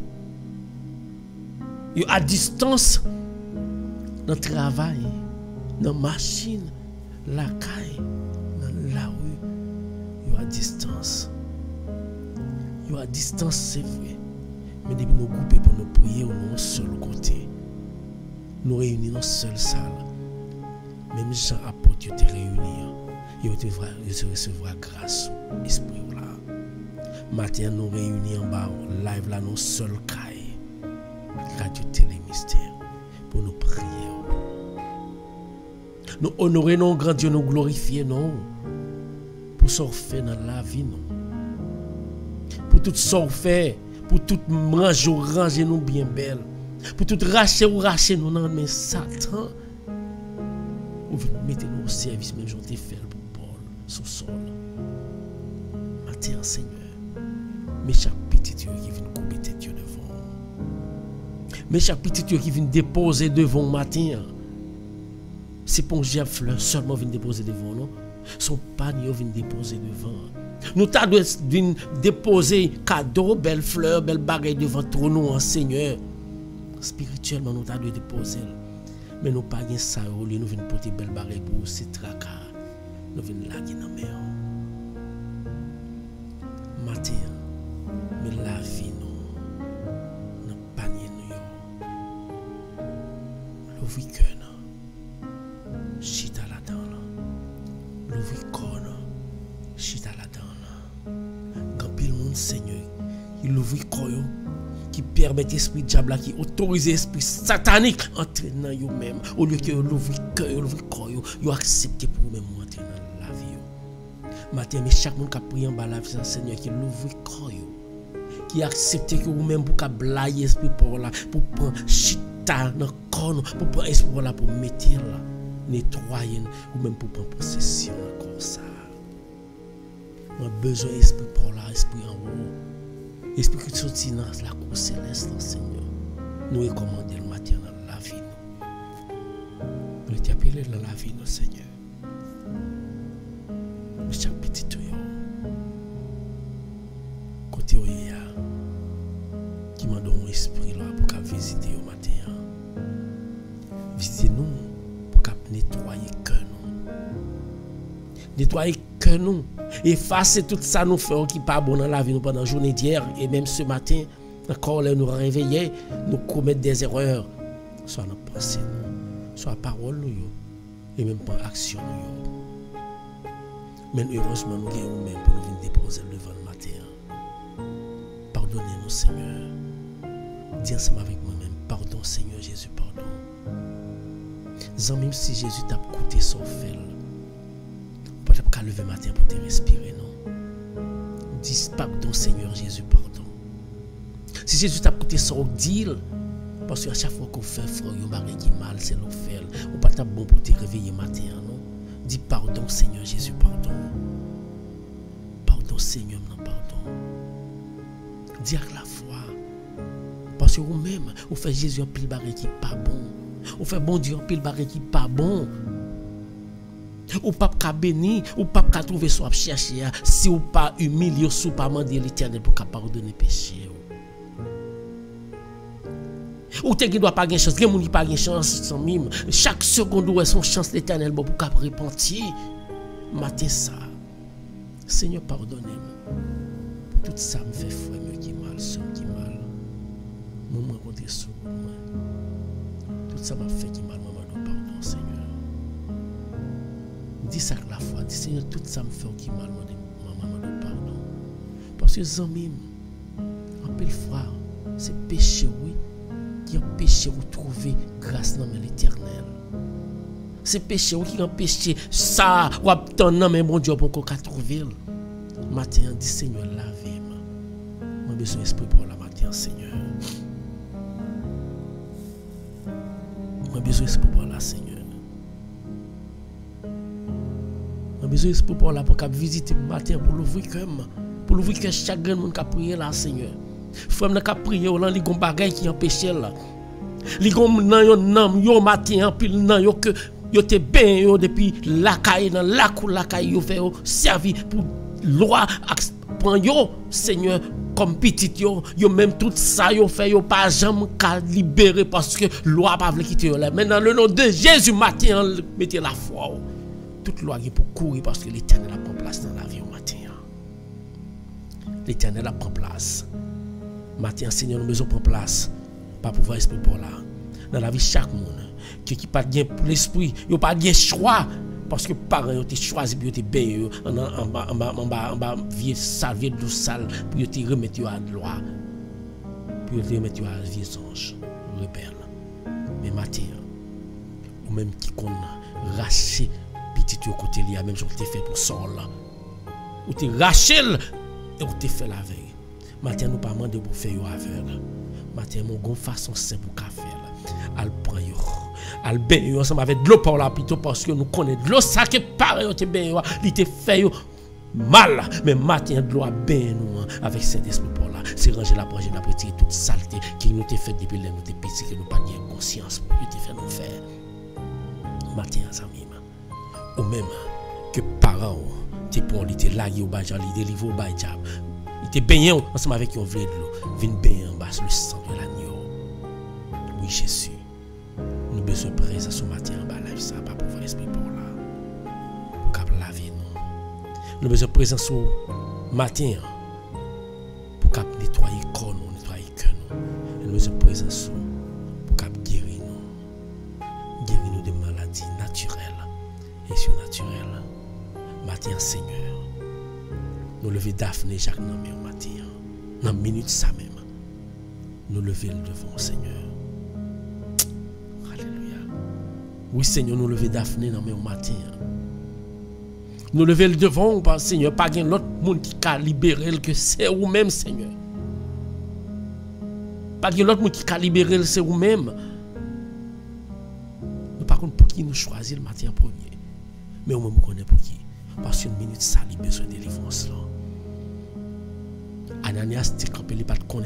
à distance, dans le travail, dans la machine, la caille, dans la rue, à distance. Yo à distance, c'est vrai. Mais depuis nous couper pour nous prier, nous un seul côté. Nous réunir dans une seule salle. Même Jean apôtre, te vra- yo te recevoir grâce esprit. Matin, nous réunir en bas, live là, nous seul caille. Radio Télé Mystère. Pour nous prier. Nous honorer nos grand Dieu, nous glorifier, non. Pour ce fait dans la vie, non. Pour tout ce pour tout manger ranger nous bien belle. Pour tout racher ou racher nous dans mais Satan. Ou vous mettez nous au service, même j'en ai fait pour Paul, sous sol. Matin, Seigneur. Mais chaque petit Dieu qui vient couper tes Dieu devant. Mais chaque petit Dieu qui vient déposer devant matin. C'est pour un fleur seulement vient déposer devant, non? Son panier vient déposer devant. Nous dû vinn déposer cadeau, belle fleur, belle bagaille devant trop nous, en Seigneur. Spirituellement, nous dû déposer. Mais nous pas gain ça, au lieu nous venons porter belle bagaille pour ces tracas. Nous venons laguer mais la vi nou Nan panye nou yo Louvri ke nou Chita la dan nou Louvri kon nou Chita la dan senyo Il louvri kon yo qui permet esprit diable qui autorise esprit satanique entrer dans vous même. Au lieu que vous l'ouvrez cœur vous l'ouvrez corps vous acceptez pour vous même entrer dans la vie matin mais chaque monde qui a en bas la vie Seigneur qui l'ouvre corps qui accepte que vous-même pour blayer esprit pour là pour prendre chita dans corps nous, pour prendre esprit pour là pour mettre là nettoyer nous, ou même pour prendre possession encore ça. A besoin d'esprit pour là esprit en haut. Esprit qui sorti dans la cour céleste Seigneur. Nous recommander le matin dans la vie nous. Nous t'appeler dans la vie nous Seigneur. Chaque petit tuyau côté où il esprit là pour qu'à visiter au matin. Visiter nous pour qu'à nettoyer cœur nous. Nettoyer cœur nous. Effacer tout ça nous faisons qui pas bon dans la vie nous pendant la journée d'hier et même ce matin encore là nous réveiller, nous commettre des erreurs soit dans pensée nous, soit parole nous yo, et même par action. Mais heureusement nous avons même pour nous venir déposer devant le matin. Pardonnez-nous, Seigneur. Dis ensemble avec moi-même, pardon, Seigneur Jésus, pardon. Même si Jésus t'a coûté son fel, peut-être qu'à lever matin pour te respirer, non? Dis pardon, Seigneur Jésus, pardon. Si Jésus t'a coûté son deal, parce qu'à chaque fois qu'on fait frère, un bagage qui mal, c'est fait. Ou pas bon pour te réveiller matin, non? Dis pardon, Seigneur Jésus, pardon. Pardon, Seigneur, non, pardon dire la foi. Parce que vous-même, vous faites Jésus un pile barré qui pas bon. Vous faites bon Dieu un pile barré qui pas bon. Ou pas qu'à bénir, ou pas qu'à trouver soit chercher, si ou pas humilié, ou pas demander l'éternel pour qu'à pardonner péché. Ou te qui doit pas gagner chance, gen moun qui pas gagner chance sans mime. Chaque seconde est son chance l'éternel pour qu'à repentir. Matin ça. Seigneur pardonnez-moi. Tout ça me fait frère qui mal, Tout ça m'a fait qui mal, maman, nous pardon, Seigneur. Dis ça la foi, dis Seigneur, tout ça me fait qui mal, maman, maman, nous pardon. Parce que, zami, en pile fois, c'est péché, oui, qui empêche de trouver grâce dans l'éternel. C'est péché oui, qui empêche ça, ou attendre mais mon Dieu pour qu'on trouver. Matin, dis Seigneur, lavez-moi. Moi, besoin d'esprit pour la matin, Seigneur. Besoin d'esprit pour la Seigneur. Moi, besoin pour la pour visiter le matin, pour l'ouvrir comme. Pour l'ouvrir que chaque monde qui a prié là, Seigneur. Qui a prié, là, il y a des bagages qui empêchent là. Li gon nan yo nam yo matin que yo yo depuis la caille la cour la caille yo fait yo servi pour loi yo Seigneur comme petit yo yo même tout ça yo fait yo pas jamais ka libérer parce que loi pas vle quitter là. Maintenant le nom de Jésus matin mettez la foi yo. toute loi qui pour courir parce que l'éternel a pris place dans la vie au matin l'éternel a pris place. Matin Seigneur nous besoin prendre place. Pas pouvoir esprit pour là. Dans la vie de chaque monde qui qui pas pour l'esprit yo pas bien choix parce que parents ont choisi puis ont bien en en bas en bas en bas en bas sale douce sale puis ont remettre à loi puis ont remettre à vieux ange rebelle mais matin ou même qui qu'on raché petit yo côté li même chose que fait pour son là. Ou te raché et ou te fait la veille. Matin nous pas demander pour faire aveugle matin mon gon façon simple pour faire là. Al prend al ben yo ensemble avec de l'eau par là plutôt parce que nous connaissons de l'eau ça que pareil yo te li te fait yo mal. Mais matin de l'eau a ben hein, avec cet esprit pour là. C'est ranger la prochaine après tirer toute saleté qui nous fait depuis là nous te petit que nous pas de conscience pour te faire nous faire. Ou même que parents te pour li te lagué au bajan li délivrer au bajab il te avec un vrai de l'eau. Vin baigner en bas le sang de l'agneau. Oui Jésus Nou bezou preza sou mati an ba live sa ba pou vwen espri pou la. Pou kap lave nou. Nou bezou preza sou mati an. Hein, pou kap netwaye kon nou, netwaye ke nou. Nou bezou preza sou pou kap geri nou. Geri nou de maladies naturelles Et surnaturelles matin seigneur. Nou leve Daphne Jacques nan men ou mati hein. an. Minute sa men. Nou leve le devon seigneur. Oui, Seigneur, nous lever Daphné dans le matin. Nous lever le devant, parce, Seigneur, pas l'autre monde qui a libéré que c'est vous-même, Seigneur. Pas l'autre monde qui a libéré c'est vous-même. Par contre, pour qui nous choisir le matin premier? Mais au moins, nous connaissons pour qui? Parce qu'une minute, ça a besoin de délivrance. Ananias, tu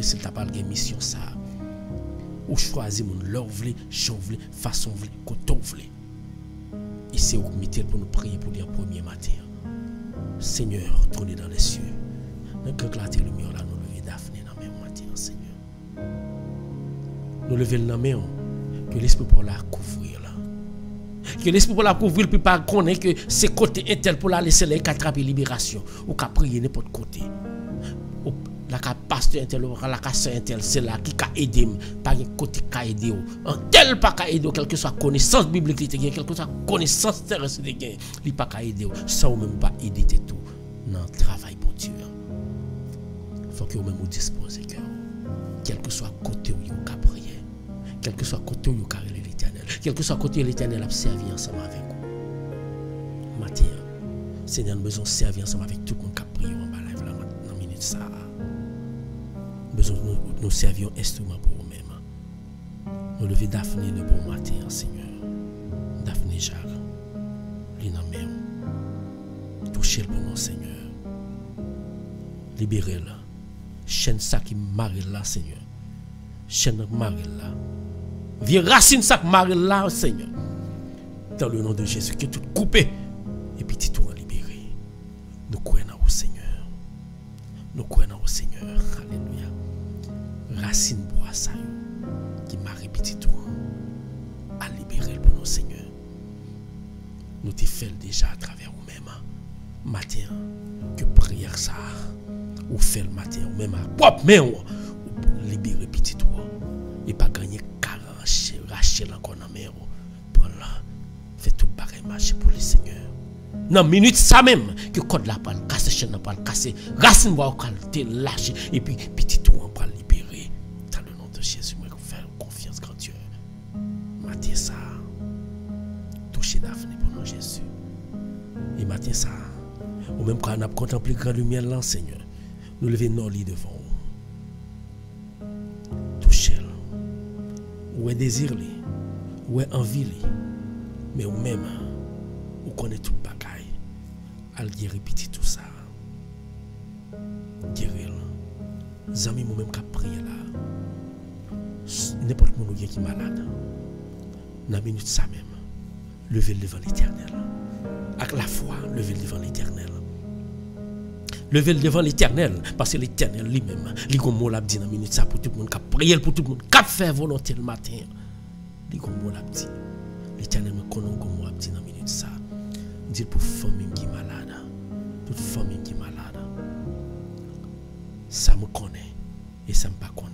si tu pas de mission ça. Ou choisir mon leur vle, façon. Et c'est mettez pour nous prier pour le premier matin. Seigneur, tournez dans les cieux. Nous éclater le mur là, nous lever Daphné dans matin, Seigneur. Nous lever le main, que l'esprit pour la couvrir là. Que l'esprit pour la couvrir, puis pas connaître que c'est côté pour la laisser les libération. Ou côté. La ka pasteur la ka sœur intel, c'est là qui ka aidé, pas un côté ka aidé. En tel pas ka aidé, quelle que soit connaissance biblique, qui quelle que soit connaissance terrestre, il pas ka aidé, sans ou même pas aider tout dans le travail pour Dieu. faut que vous même vous disposez. Quel que soit côté où vous prier, quel que soit côté où vous relever l'éternel, quel que soit côté où l'éternel a servi ensemble avec vous. Matin, Seigneur, nous besoin servir ensemble avec tout le monde qui a prié en bas dans la minute ça. Nous servir instrument pour nous-mêmes. Nous lever Daphné le bon matin, Seigneur. Daphné Jacques, Lina Mère. Touchez-le pour nous, Seigneur. Libérez-le. Chaîne ça qui marie là, Seigneur. Chaîne marie là. Viens racine ça qui marie là, Seigneur. Dans le nom de Jésus, que tout coupé. Et puis tout Ou fait le matin, ou même à propre main, ou pour libérer petit tout. Et pas gagner 40, racher encore dans la main. Prendre là. Fait tout pareil marcher pour le Seigneur. Dans minute ça même, que code là pas le casser, chaîne pas le casser, racine bois te lâcher, et puis petit tout on va libérer. Dans le nom de Jésus, moi, faire confiance grand Dieu. Matin ça, toucher Daphné pour nous Jésus. Et matin ça, ou même quand on a contemplé grand lumière là, Seigneur, nous lever nos lits devant. Touchez-le. Ou est désir ou est envie mais ou même, ou connaît tout bagaille, al guérir petit tout ça. Guérir. Zami moi même qui prié là. N'importe monde qui est malade. Dans la minute ça même, levez le devant l'éternel. Avec la foi, levez le devant l'éternel. Levez le devant l'éternel, parce que l'éternel lui-même, il y a dit dans minute ça pour tout le monde qui prié, pour tout le monde qui fait volonté le matin. Il y a dit. L'éternel me connaît comme mot dit dans minute ça. Dit pour famille qui est malade, toute famille qui est malade. Ça me connaît et ça me pas connaît.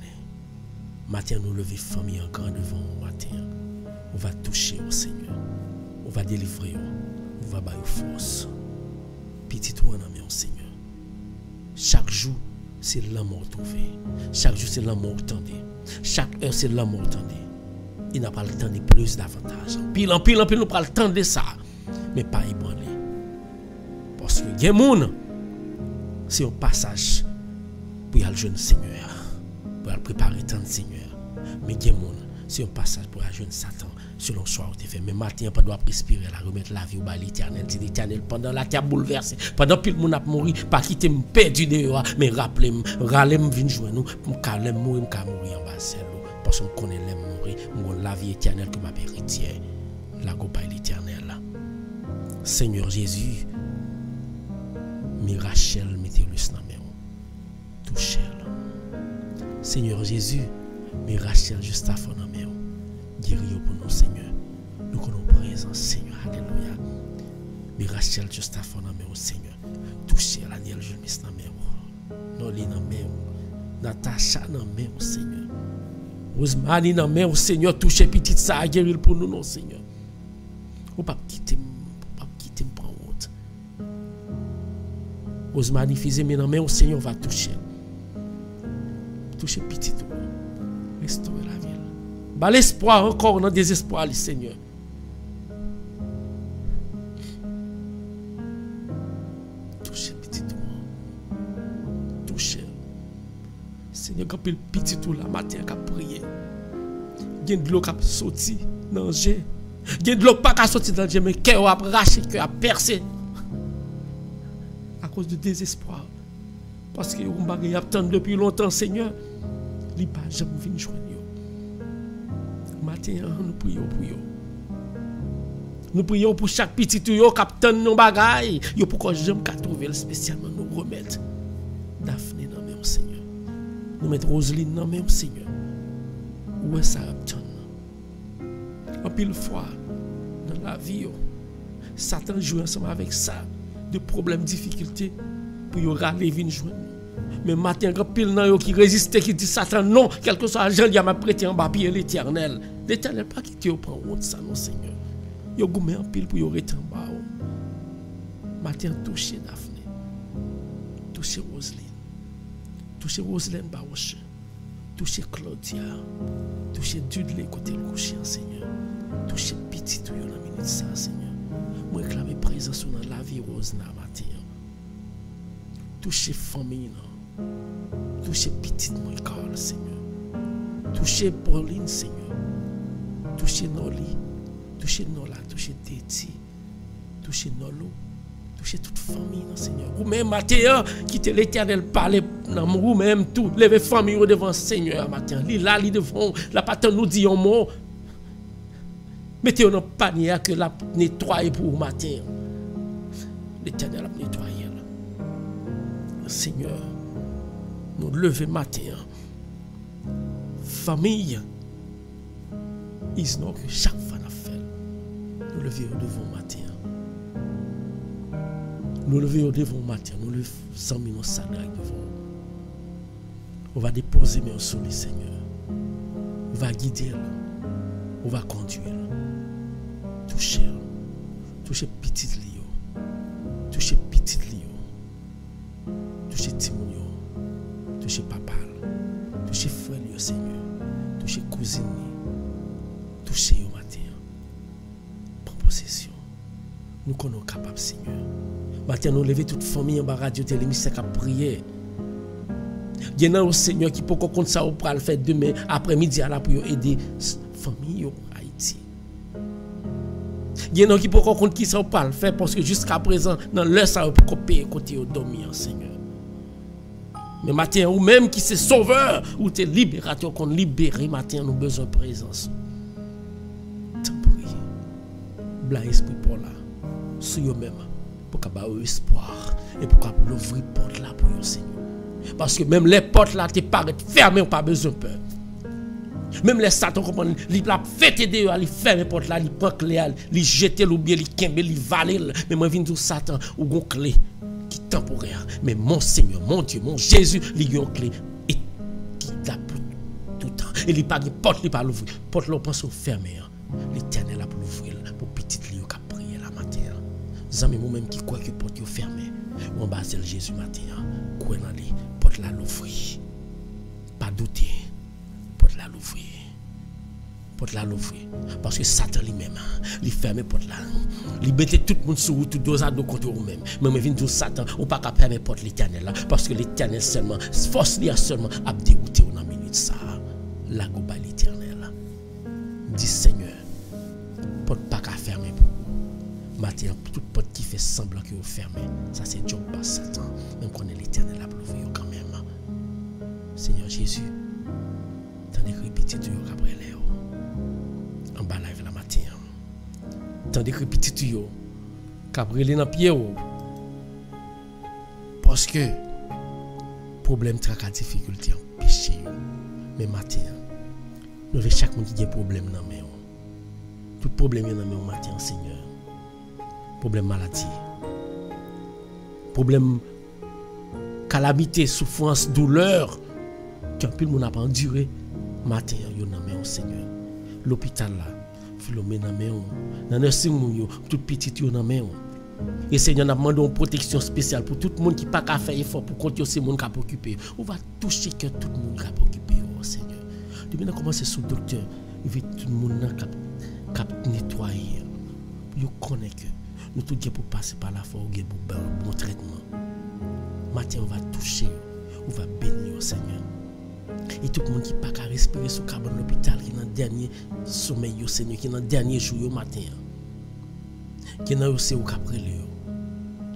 Matin, nous lever famille en grand devant au matin. On va toucher au Seigneur. On va délivrer. On va bailler force. Petit toi en au Seigneur. Chaque jour, c'est l'amour trouvé. Chaque jour, c'est l'amour tendu. Chaque heure, c'est l'amour tendu. Il n'a pas le temps de plus davantage. Pile en pile en pile, nous pas le temps de ça. Mais pas ébranler. Parce que y gens, c'est un passage pour y aller jeune Seigneur. Pour aller préparer tant de Seigneur. Mais y gens, c'est un passage pour aller jeune Satan. Selon choix où tu fait. Mais matin, pas doit respirer, la remettre la vie au bas l'éternel. Dit l'éternel, pendant la terre bouleversée, pendant que le monde a mouru, pas quitter me perdu dehors, mais rappelez-moi, râlez-moi, venez jouer nous, pour que mourir, je mourir en bas Parce je connais les mourir, je la vie éternelle que ma héritière. La gopa l'éternel. Seigneur Jésus, mi Rachel, mettez-le dans mes Touchez-le. Seigneur Jésus, mi Rachel, juste à guérir pour nous, Seigneur. Nous connaissons présent, Seigneur. Alléluia. Mais Rachel, juste à fond dans mes Seigneur. Touchez l'aniel, je mis dans mes Noli Natacha Seigneur. Ousmani dans mes Seigneur. Touchez petite ça à guérir pour nous, non, Seigneur. Ou pas quitter, pas quitter, prendre honte. Ose magnifier, mais Seigneur va toucher. Toucher petit tout. Bah, l'espoir encore dans le désespoir, le Seigneur. Toucher petit tout. Toucher. Seigneur, quand il petit tout la matin, qui a prié. Il y a de l'eau qui a sorti dans le jet. Il y a de l'eau pas qui a sorti dans le jet, mais cœur a arraché, cœur a percé. À cause de désespoir. Parce que on bagay attend depuis longtemps, Seigneur. Il pas jamais venu joindre. Matin, nous prions pour eux. Nous prions pour chaque petit yo qui attend nos bagailles. Yo que j'aime qu'à trouver spécialement nous remettre. Daphné dans mes Seigneur. Nous mettre Roselyne dans mes Seigneur. Où est ça attend? En pile fois, dans la vie, Satan joue ensemble avec ça, de problèmes, difficultés, pour y râler, venir joindre. Mais matin, quand pile nan yo qui résiste, qui dit Satan, non, quel que soit l'argent, il a m'a prêté en bas, pied l'éternel. L'éternel pas quitter au prend honte ça, non, Seigneur. Yo goumé en pile pour y rester en bas. oh. Matin, toucher Daphné. Toucher Roselyne. Toucher Roselyne. Toucher Claudia. Toucher Dudley côté le coucher, Seigneur. Toucher petit tout yo minute ça, Seigneur. Moi réclamer présence dans la vie rose na matin. Toucher famille nan. Toucher petite moi Carl, Seigneur. Toucher Pauline, Seigneur. Toucher Noli. Toucher Nola, toucher Teti. Toucher Nolo. Toucher toute famille, nan, Seigneur. Ou même matin, quitter l'éternel parler dans ou même tout. Lever famille devant Seigneur matin. Li là, devant. La patin nous dit un mot. Mettez-vous dans le panier que la nettoyer pour matin. L'éternel a nettoyé. là. Seigneur, nous lever matin. Famille, ils n'ont que chaque fois à faire. Nous lever devant matin. Nous lever devant matin. Nous lever sans sacs devant. On va déposer mes sur le Seigneur. On va guider. On va conduire. Toucher. Toucher petit Lio. Toucher petit Lio. Toucher Timon. yo. Toucher papa. Toucher frère Seigneur. Toucher cousine. Toucher yo matin. Prends possession. Nous connaissons capables, Seigneur. Matin, nous lever toute famille en bas radio qui a prié. Il y a un Seigneur qui peut compter ça pour le faire demain après-midi à la pour aider famille yo Haïti. Il y a un qui peut compter qui ça pour le faire parce que jusqu'à présent dans l'heure ça peut payer côté au dormir Seigneur. Mais matin ou même qui c'est sauveur ou t'es libérateur qu'on libéré matin nous besoin de présence. Bla esprit pour là. Sur eux-mêmes pour qu'on ait espoir et pour qu'on ouvrir porte là pour eux Seigneur. Parce que même les portes là te paraissent fermées, on pas besoin de peur. Même les satans comprennent, ils la fêter de ils ferment les portes là, ils prennent clé, ils jettent ou bien ils kembe, ils valent. Mais moi, je viens dire Satan, ou gon clé qui temporaire. Mais mon Seigneur, mon Dieu, mon Jésus, il une clé et qui l'a tout le temps. Et il pas de porte, il pas l'ouvrir. Porte là, on pense au fermé. L'éternel a pour l'ouvrir Zami moi-même qui croit que porte est fermée. Ou en bas, Jésus matin. Quoi dans les porte là l'ouvrir. Pas douter. Porte là l'ouvrir. Porte là l'ouvrir. Parce que Satan lui-même, il ferme porte là. Il mettait tout le monde sur vous, tout deux à deux contre vous-même. Mais viens de dire Satan, ou pas qu'à fermer porte l'éternel. Parce que l'éternel seulement, force lui seulement à dégoûter dans une minute ça. La goba l'éternel. Dis Seigneur, porte pas qu'à fermer pour. Matin, toute porte qui fait semblant que vous fermez, ça c'est job par Satan. Même qu'on est l'éternel pour l'ouvrir quand même. Seigneur Jésus, t'en écrit petit tuyau après Léo. En bas live la matin. T'en écrit petit tuyau. Cabrelé dans pied. Parce que problème tracas difficulté péché yo. Mais matin, nous avons chaque monde qui a un problème dans main. Tout problème dans main matin Seigneur. Problème maladie. Problème calamité, souffrance, douleur. Qu'un peu le monde a pas enduré. Matin, yo nan men Seigneur. L'hôpital là, Philomène nan men Dans nursing yo, tout petit yo nan men Et Seigneur, nous demandons protection spéciale pour tout le monde qui n'a pas faire effort pour continuer ces monde qui a occupé. On va toucher que tout le monde qui a occupé, oh Seigneur. Depuis nous commencer sous le docteur, il veut tout le monde qui a nettoyer. Yo connaît que nous tous pour passer par la foi ou pour bon, bon traitement. Matin, on va toucher, on va bénir, Seigneur. Et tout le monde qui n'a pas qu'à respirer sous cabane l'hôpital, qui est dans le dernier sommeil, yo, Seigneur, qui est dans le dernier jour au matin. Qui est dans aussi au capre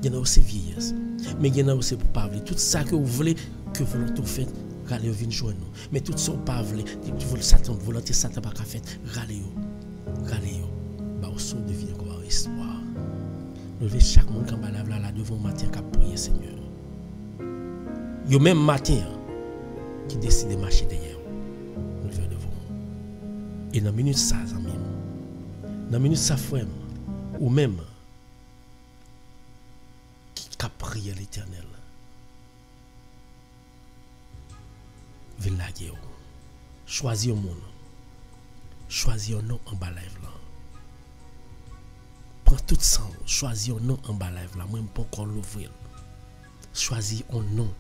il y en a aussi vieillesse. Mais y en a aussi pour parler. Tout ça que vous voulez que volonté fait, râlez venir joindre nous. Mais tout ça pas voulez, vous Satan, volonté Satan pas fait, râlez Râlez Bah au son de vie encore espoir. Levez chaque monde qui va là là devant matin qui a prié Seigneur. Yo même matin qui décide de marcher derrière. Levez devant. Et dans minute ça, amis. Dans minute ça frère ou même qu'à prier l'éternel. Viens là, Choisis un monde. Choisis un nom en bas là. Prends tout ça. Choisis un nom en bas là. Moi, je pas encore l'ouvrir. Choisis un nom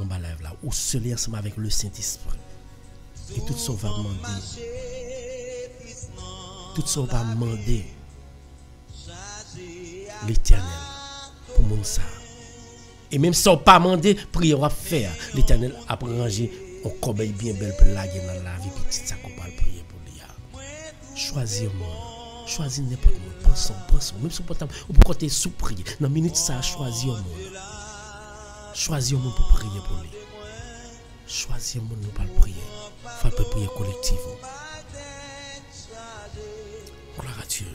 en bas là. Ou seul ensemble avec le Saint-Esprit. Et tout ça va demander. Tout ça va demander l'éternel pour mon ça. Et même si on pas demandé, prière à faire. L'éternel a rangé un corbeille bien belle pour la dans la vie petite ça qu'on parle prier pour lui. Choisis un monde. Choisis n'importe quoi. Pensons, pensons. Même si on peut compter sous prier. Dans une minute ça, choisis un monde. Choisis un monde pour prier pour lui. Choisis un monde pour parler prier. Faut pas prier collectivement. Gloire à Dieu.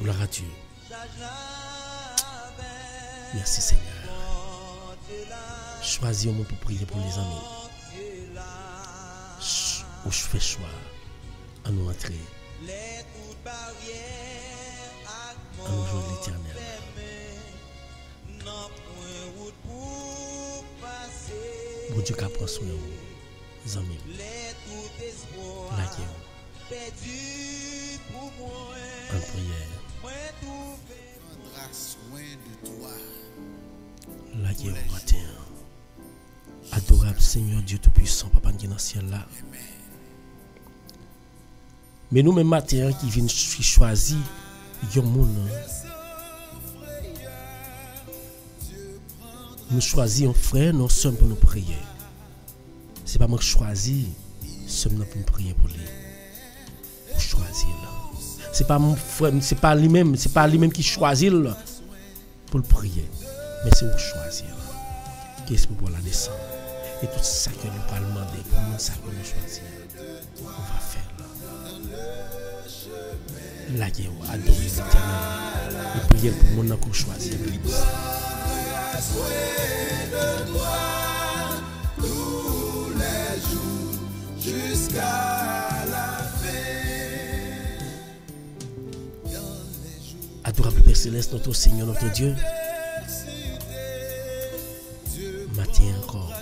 Gloire à Dieu. Merci Seigneur. Choisis moment pour prier pour les amis. Où je fais choix à nous entrer. Jouer l'éternel. Bon Dieu qui prend soin de vous, amis. La En prière. La au matin. Adorable Seigneur Dieu Tout-Puissant, Papa qui est dans le ciel là. Mais nous, même matin, qui viennent choisir, un monde. Nous choisissons frère, nous sommes pour nous prier. Ce n'est pas moi qui choisis, sommes pour nous prier pour lui. Pour choisir là. C'est pas mon frère, c'est pas lui-même, c'est pas lui-même qui choisit pour le prier. Mais c'est vous choisir. Qu'est-ce que pour la descendre? Et tout ça que nous pas demander, pour ça que nous choisir. On va faire là. Là, il y a adorer l'éternel. Et prier pour mon pour choisir. Jusqu'à la fin. Adorable Père Céleste, notre Seigneur, notre Dieu. encore.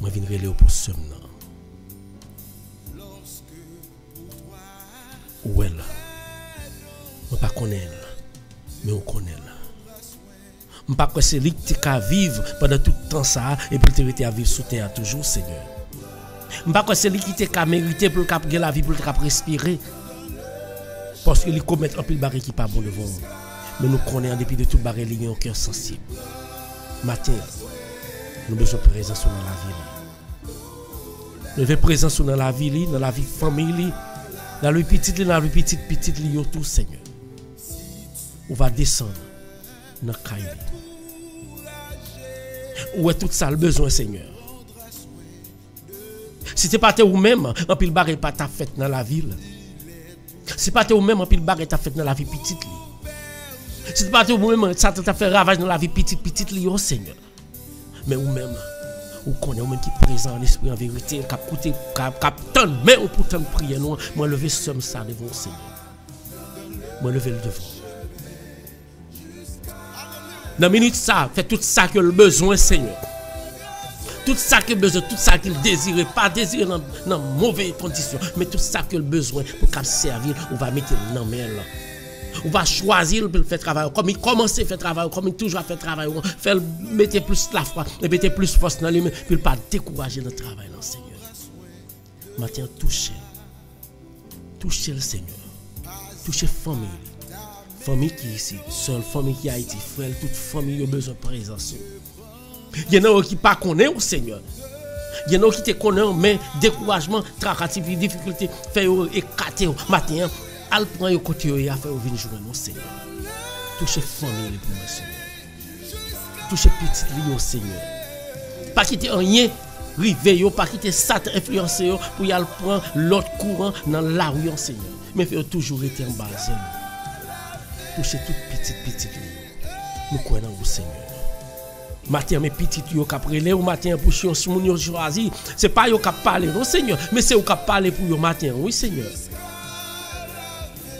Moi, je viens pour ce Je ne pas connais mais on connaît. Je ne pas que c'est lui qui a vivre pendant tout le temps ça et puis il à vivre sous terre toujours, Seigneur. Je ne pas que c'est lui qui a mérité pour le la vie, pour le respirer. Parce qu'il commet un peu de barre qui n'est pas bon devant nous. Mais nous connaissons depuis de tout barre, il y a un cœur sensible. Matin, nous avons besoin de présence dans la avons présence dans la vie, dans la vie de famille, dans la dans la vie petite, petite, tout, Seigneur. On va descendre dans le caille. Où est tout ça le besoin, Seigneur? Si ce n'est pas vous-même, en pile barre pas ta fête dans la ville. Si ce n'est pas vous-même, en pile barre ta fête dans la vie petite. Si ce n'est pas vous-même, ça t'a fait ravage dans la vie petite, petite, oh Seigneur. Mais ou même, ou connaît ou même qui est présent en esprit, en vérité, a coûté, a mais ou pourtant prier, nous, moi lever somme ça devant Seigneur. Moi lever le devant. Dans minute ça, fait tout ça que le besoin, Seigneur. Tout ça qu'il besoin, tout ça qu'il désire, pas désirer dans, dans mauvaises conditions, mais tout ça qu'il besoin pour servir, on va mettre dans main là. Ou va choisir pour faire travail. Comme il commence à faire travail, comme il toujours fait travail, faire mettre plus la foi, et mettre plus force dans lui, puis pas décourager le travail, Seigneur. Matin, touchez. Touchez le Seigneur. Touchez famille. Famille qui est ici, seule famille qui a été frère, toute famille a besoin de présence. Il y a qui pas connaît au Seigneur. Il y a qui te connaissent, mais découragement, tracatif, difficulté, fait écarter matin, al prend yo côté jouer mon Seigneur. Touchez famille pour moi Seigneur. Touchez petite li au Seigneur. Pas quitter rien pas quitter Satan influencer yo pour prendre l'autre courant dans la rue Seigneur. Mais fait toujours être en bas Touchez toute petite petite li. Nous croyons au Seigneur. Matin, mes petites kap rele ou matin pour chion si moun yo choisi. C'est pas yo kap parler non Seigneur, mais c'est yo kap parler pour yo matin. Oui Seigneur.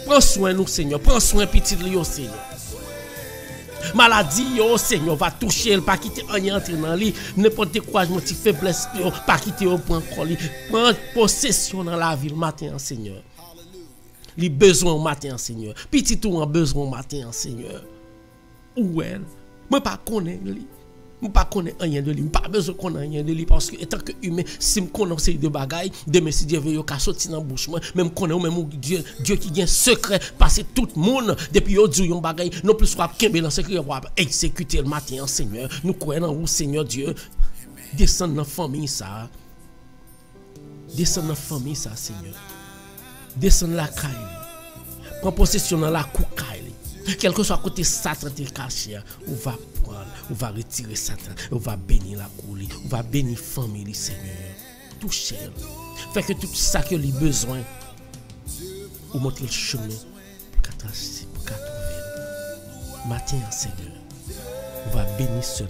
Prends soin nous Seigneur, prends soin petit yo Seigneur. Maladie yo Seigneur va toucher, pas quitter rien entrer dans lui, n'importe découragement, ti faiblesse pas quitter au point lui. Prends possession dans la ville matin Seigneur. Li besoin au matin Seigneur. Petit ou en besoin au matin Seigneur. Ou moi pas connais lui. Je ne pas connaître rien de je pas besoin de connaître rien de parce que étant que humain, si je connais ces de bagailles, demain si Dieu veut ka sortir dans bouche moi, même connaît même Dieu Dieu qui un secret parce que tout le monde depuis yo dit yon bagaille, non plus soit kembe dans secret pour exécuter le matin Seigneur. Nous croyons en vous Seigneur dans la famille ça. Descend dans la famille ça Seigneur. Descend la caille. Prends possession dans la coucaille. Quel que soit côté Satan te caché, on va prendre, on va retirer Satan, on va bénir la coulée, on va bénir la famille, Seigneur. Tout cher. Fait que tout ça que les besoin, ou montrer le chemin pour qu'à trouver. Matin, Seigneur, on va bénir ce nom.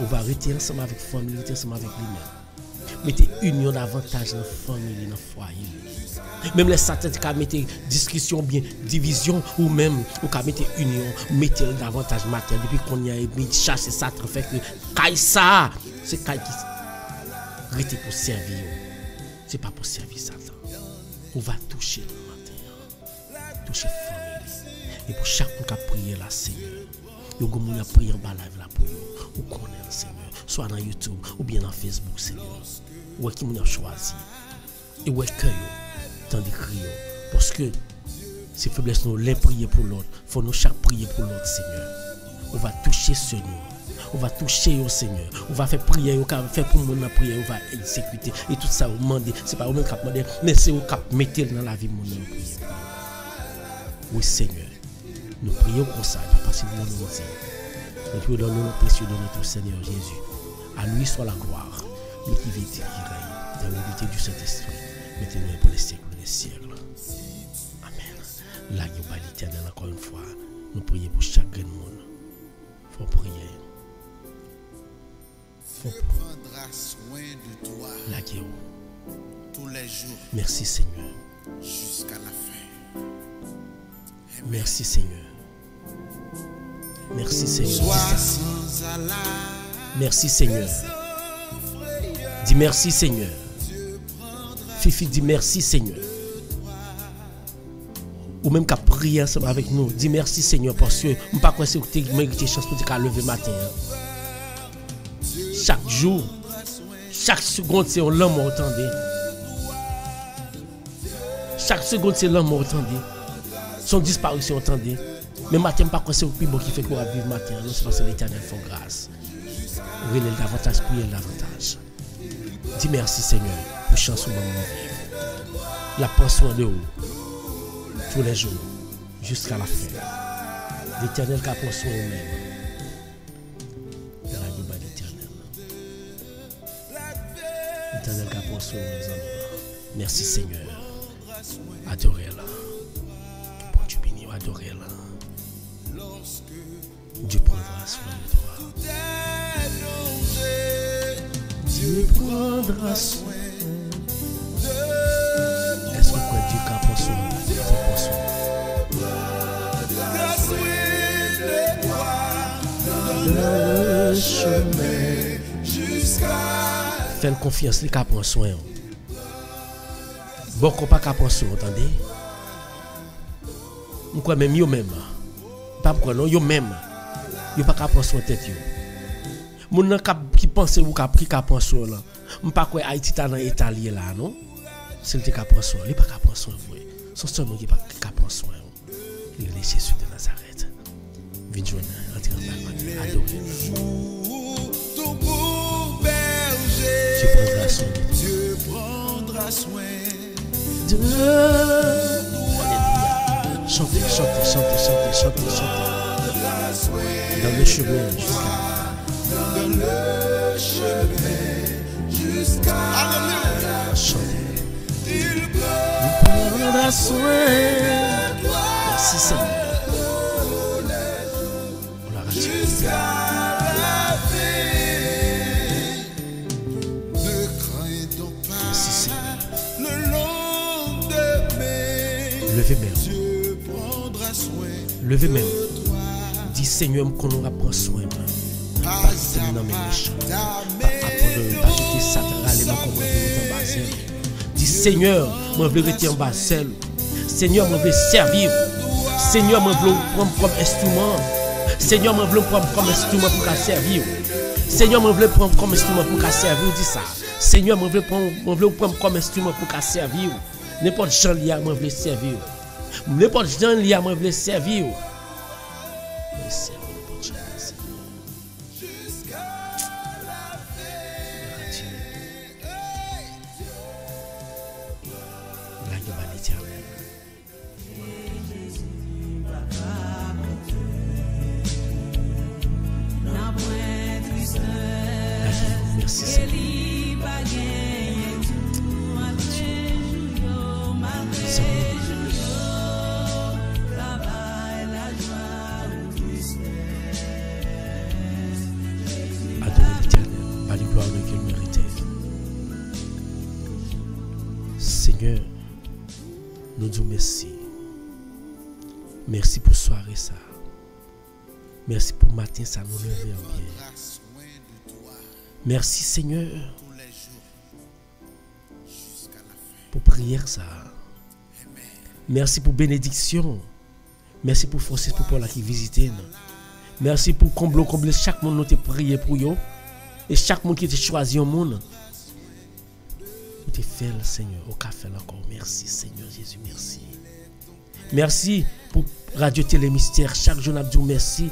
On va retirer ensemble avec la famille, ensemble avec lui-même. Mettez union davantage dans la famille, dans le foyer. Même les satans qui mettre discussion bien, division ou même ou qui mettre union, mettez davantage matin depuis qu'on y a mis chasser Satan fait que ça, c'est caille qui rete pour servir. C'est pas pour servir Satan. On va toucher le matin. Toucher famille. Et pour fois qui a prié là, Seigneur. Yo go moun a prié en bas live là pour vous. Ou le Seigneur. Soit dans YouTube ou bien dans Facebook, Seigneur. Ou qui moun a choisi? Et ouais que yo? Tant de. Parce que ces faiblesses nous les prier pour l'autre. faut nous chaque prier pour l'autre, Seigneur. On va toucher ce nous. On va toucher au Seigneur. On va faire prier, on va faire pour mon prière, on va exécuter. Et tout ça, on demander. Ce n'est pas vous-même qui demander, mais c'est vous qui mettez dans la vie mon prière. Oui, Seigneur. Nous prions comme ça, parce que vous nous dit. Nous prions dans le nom précieux de notre Seigneur Jésus. À lui soit la gloire, lui qui vit et qui règne, dans l'unité du Saint-Esprit, maintenant et pour les siècles des siècles. Amen. Là, l'éternel encore une fois. Nous prions pour chaque monde. Il faut prier. Faut Dieu prendra soin de toi la tous les jours Merci Seigneur. jusqu'à la fin. Merci Seigneur. Merci Seigneur. Merci Seigneur. Dis merci Seigneur. Fifi dit merci Seigneur. Ou même qu'à prier ensemble avec nous. Dis merci Seigneur parce que je ne pas que tu mérites chance pour te lever matin. hein. Chaque jour, chaque seconde c'est l'homme entendez. Chaque seconde c'est l'homme entendez. Son disparition entendez. Mais matin, pas quoi c'est le plus qui fait qu'on va vivre matin. Non, c'est parce que l'éternel fait grâce. Relève davantage, priez davantage. Dis merci Seigneur pour chance au moment vivre. La soin de vous tous les jours jusqu'à la fin. L'éternel qui a pris soin de vous-même. La gloire de l'éternel. L'éternel qui a pris soin de nos amis. Merci Seigneur. Adorez-la. Bon Dieu béni, adorez-la. Dieu prendra soin de toi. Dieu prendra soin. chemin jusqu'à Fais confiance, les prendre soin. Bon qu'on pas prendre soin, entendez Mwen kwa menm yo menm Pa mwen kwa non yo menm Yo pa kapon sou tèt yo. Mwen nan kap, ki panse wou kap ki kapon sou la Mwen pa kwe Haiti ta nan Italie la non? Sel te kapon sou Li pa kapon sou mwen Son son mwen ki pa kapon sou Li le Jésus de Nazareth Vinjouan, rentre en bagman Adoré. Tout pour berger, soin. Dieu prendra soin. Alléluia. Chantez, chantez, chantez, chantez, chantez, chantez. Dans le chemin jusqu'à Alléluia. chanter. Il prendra soin. Merci Seigneur. Soin. Levez même. Dis Seigneur, qu'on aura prendre soin. moi. Pas Pas que dans mes méchants. ta Pas apprendre, pas quitter Satan, aller dans comment rester en bas zèle. Dis Seigneur, moi je veux rester en bas zèle. Seigneur, moi je veux servir. Seigneur, moi je veux prendre comme instrument. Seigneur, moi je veux prendre comme instrument pour qu'à servir. Seigneur, moi je veux prendre comme instrument pour qu'à servir. Dis ça. Seigneur, moi je veux prendre, moi je veux prendre Mwen pot jan li a mwen vle servi yo. Mwen servi. Merci pour bénédiction. Merci pour force pour Paul qui visite. Merci pour combler combler chaque monde te prié pour yo et chaque monde qui te choisi au monde. Nous te fait Seigneur au café encore. Merci Seigneur Jésus, merci. Merci pour Radio Télé Mystère. Chaque jour, nous merci.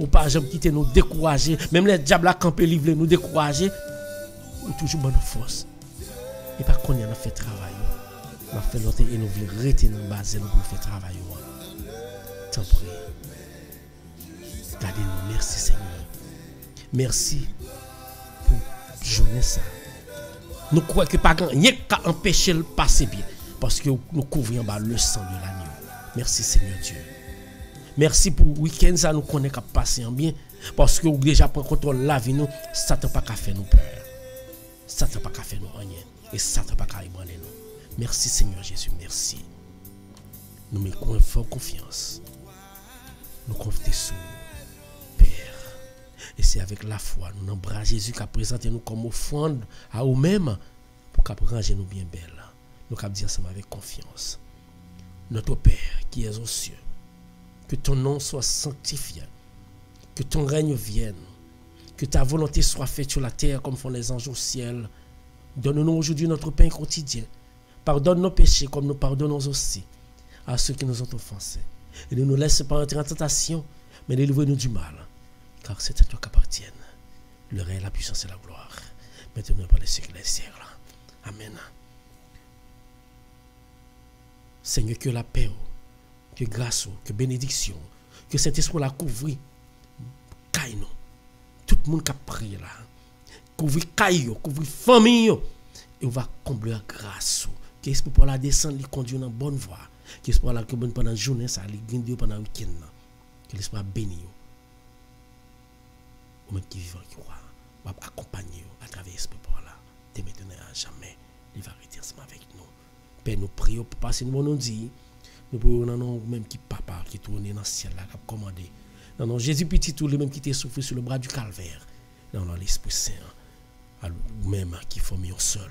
Ou pas jamais quitter nous décourager. Même les diables à camper livrer nous décourager. Ou toujours bonne force. Et pas qu'on y a fait travail. On a fait l'autre et nous voulons rester dans base nous pour faire travail. T'en prie. Gardez-nous. Merci Seigneur. Merci pour journée ça. Nous croyons que pas rien qu'à empêcher le passer bien. Parce que nous couvrons le sang de l'agneau. Merci Seigneur Dieu. Merci pour le week-end, ça nous connaît qu'à passer en bien. Parce que vous déjà prend contrôle la vie, nous, Satan pas qu'à faire nous peur. Satan pas qu'à faire nous rien. Et Satan pas qu'à nous. Merci Seigneur Jésus, merci. Nous mettons fort confiance. Nous confions Père. Et c'est avec la foi, nous embrassons Jésus qui a présenté nous comme offrande à nous-mêmes pour qu'il ranger nous bien belle. Nous avons dit ensemble avec confiance. Notre Père qui es aux cieux, que ton nom soit sanctifié, que ton règne vienne, que ta volonté soit faite sur la terre comme font les anges au ciel. Donne-nous aujourd'hui notre pain quotidien. Pardonne nos péchés comme nous pardonnons aussi à ceux qui nous ont offensés. Et ne nous laisse pas entrer en tentation, mais délivre-nous du mal. Car c'est à toi qu'appartiennent le règne, la puissance et la gloire. Maintenant, par les siècles des siècles. Amen. Seigneur, que la paix, que grâce, que bénédiction, que cet esprit la couvre, caille. Tout le monde qui a prié là, couvre caille, couvre famille, et on va combler la grâce. L'esprit pour la descendre, il conduit dans la bonne voie. L'esprit pour la que pendant la journée, ça, il guide pendant le week-end. l'esprit a béni. Ou même qui vivent, qui croient, va accompagner à travers pour là. Dès maintenant à jamais, il va rester ensemble avec nous. Père, nous prions pour passer nous nous dit. Nous prions dans nom même qui papa qui tourne dans le ciel qui a commandé. Non, non, Jésus petit tout, le même qui était souffert sur le bras du calvaire. Non, non, l'Esprit Saint, à lui-même qui forme un seul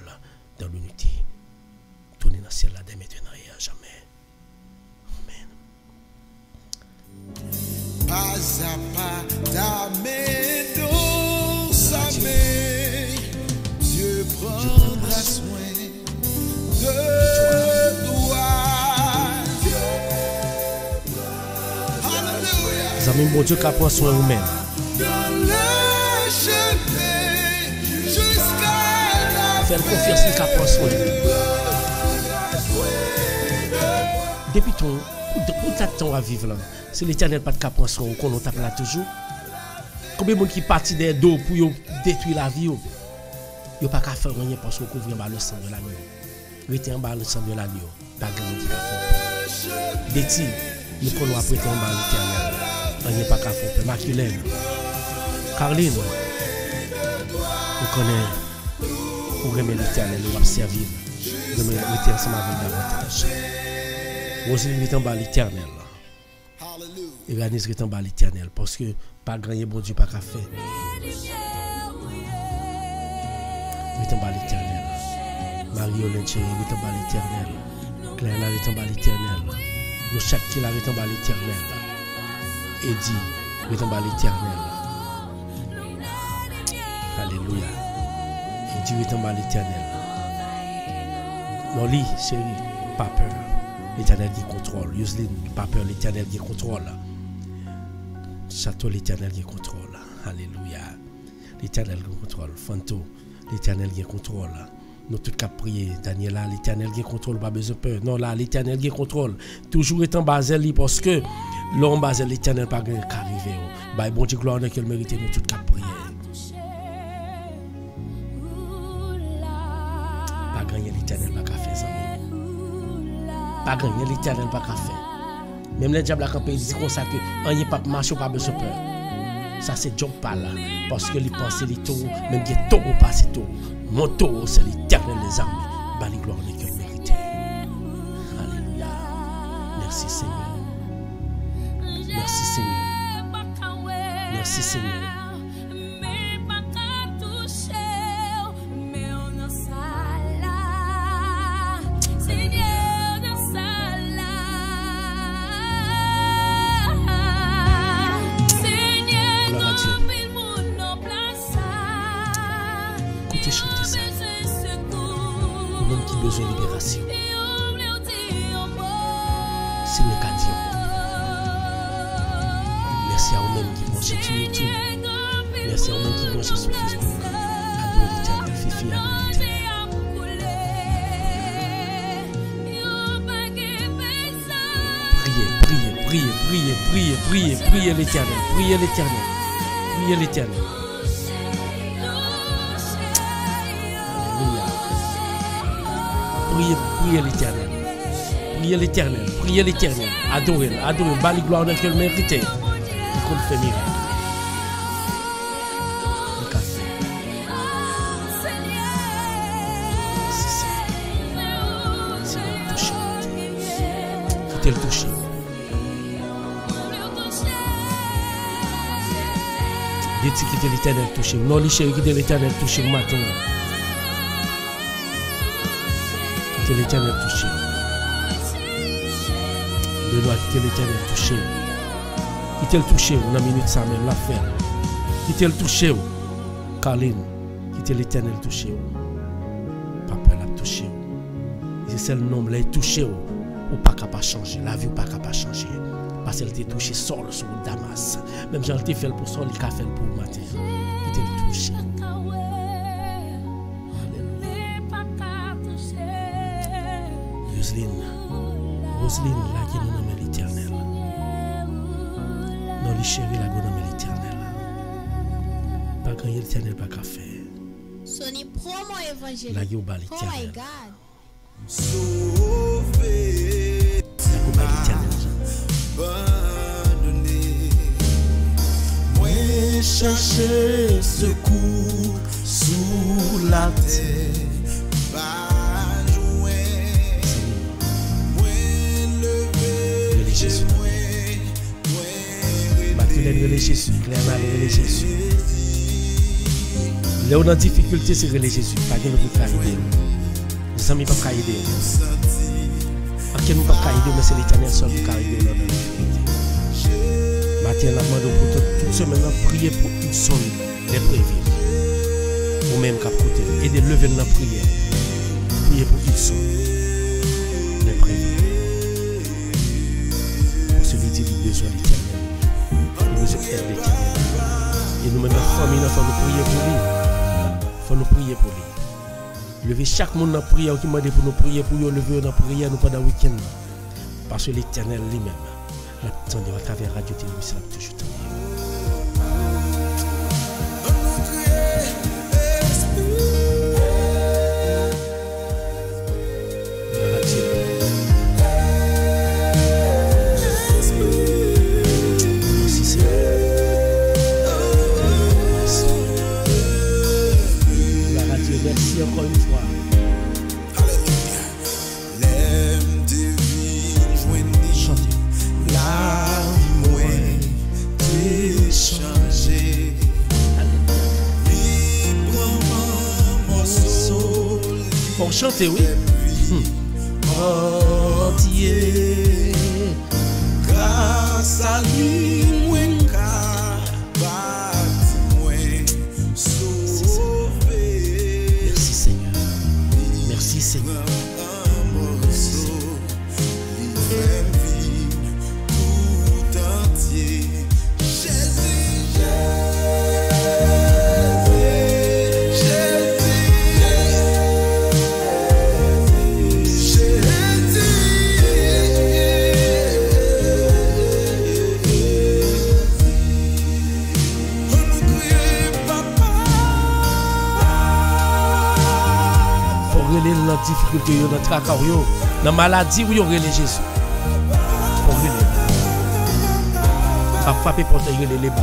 dans l'unité. Tourner dans le ciel là dès maintenant et à jamais. Amen. zapata medo samé. Dieu prendra soin de toi. Alléluia. Zami bon Dieu ka pran soin Fèl konfians li ka pran soin. Depi ton, pou ta ton aviv lan, se l'Eternel pat ka pranson, konon tap la toujou. Koube moun ki pati de do pou yo detwi la vi yo, yo pa ka fè renyen pranson kouvri an ba le san de la mi yo. Ete an ba le san de la mi pa gen ki la fè. Deti, nou konon apwete an ba l'Eternel, ranyen pa ka fè, makulem. Karlin, nou konen, ou reme l'Eternel, ou ap servil, reme l'Eternel se ma ven davantage. Roselyne rete an ba l'Eternel. Hallelujah. Evanise rete an ba l'Eternel, paske pa granye bon Dieu pa ka fè. Rete an ba l'Eternel. Marie-Hélène chérie, rete an ba l'Eternel. Claire la rete an ba l'Eternel. Nou chak ki la rete an ba l'Eternel. Edi, rete an ba l'Eternel. Alléluia. Edi rete an ba l'Eternel. Non li, chérie, pas peur. L'Éternel qui contrôle. Yusline, pas peur, l'Éternel qui contrôle. Château, l'Éternel qui contrôle. Alléluia. L'Éternel qui contrôle. Fanto, l'Éternel qui contrôle. Nous tous qu'à prier. Daniela, l'Éternel qui contrôle, pas besoin de peur. Non, là, l'Éternel qui contrôle. Toujours étant basé li parce que l'homme basé l'Éternel pas qu'à arriver. Bah, bon Dieu, gloire, qu'il mérite, nous tous qu'à Pas gagner l'Éternel, pas qu'à faire. Même les diables à camper, ils disent comme ça que on n'y pas marcher, pas besoin peur. Ça c'est Job pas là. Parce que les pensées, les taureaux, même les taureaux pas c'est taureaux. Mon taureau, c'est l'éternel des armées. Bah, les gloires n'est qu'elle mérite. Alléluia. Merci Seigneur. Merci Seigneur. Merci Seigneur. Priez l'éternel. Priez l'éternel. Alléluia. Priez, priez l'éternel. Priez l'éternel. Priez l'éternel. Adorez-le. Adorez-le. Bali gloire dans qu'elle mérite. L'éternel touché. Non, les chéris, quittez l'éternel le matin. Quittez l'éternel touché. Benoît, quittez l'éternel touché. Quittez le touché, on a minute ça même, la faire. Quittez le touché. Carline, quittez l'éternel touché. Papa l'a touché. C'est celle nom là touché ou pas capable de changer. La vie ou pas capable de changer. Parce qu'elle t'a touché sol sur Damas. Même si elle t'a fait pour sol, il a fait pour le matin. Il t'a touché. Roselyne, Roselyne, là qui nous nomme l'éternel. Non, pas qu'à faire. Sony promo a Oh my. God. Chercher secours sous la terre. Pas jouer, Relais Jésus. relais Jésus. Clairement, Jésus. Là, on a difficulté, c'est relais Jésus. Pas de nous pour aider. Les amis, pas aider. En quel nous pas aider, mais c'est l'éternel seul qui aider dans la. Matin, on a demandé pour toute, semaine, prié pour une sonne des prévus. Ou même côté. Et de lever dans la prière. Prier pour une sonne des prévus. Pour celui qui a besoin de l'éternel. Il nous. Et nous, maintenant, famille, il faut nous prier pour lui. Il faut nous prier pour lui. Lever chaque monde dans la prière qui m'a dit pour nous prier, pour nous lever dans la prière nous pendant le week-end. Parce que l'éternel lui-même, l'attendait à travers Radio Télévision, l'a toujours le tracas, yo, dans la maladie, où yo relayer les bas.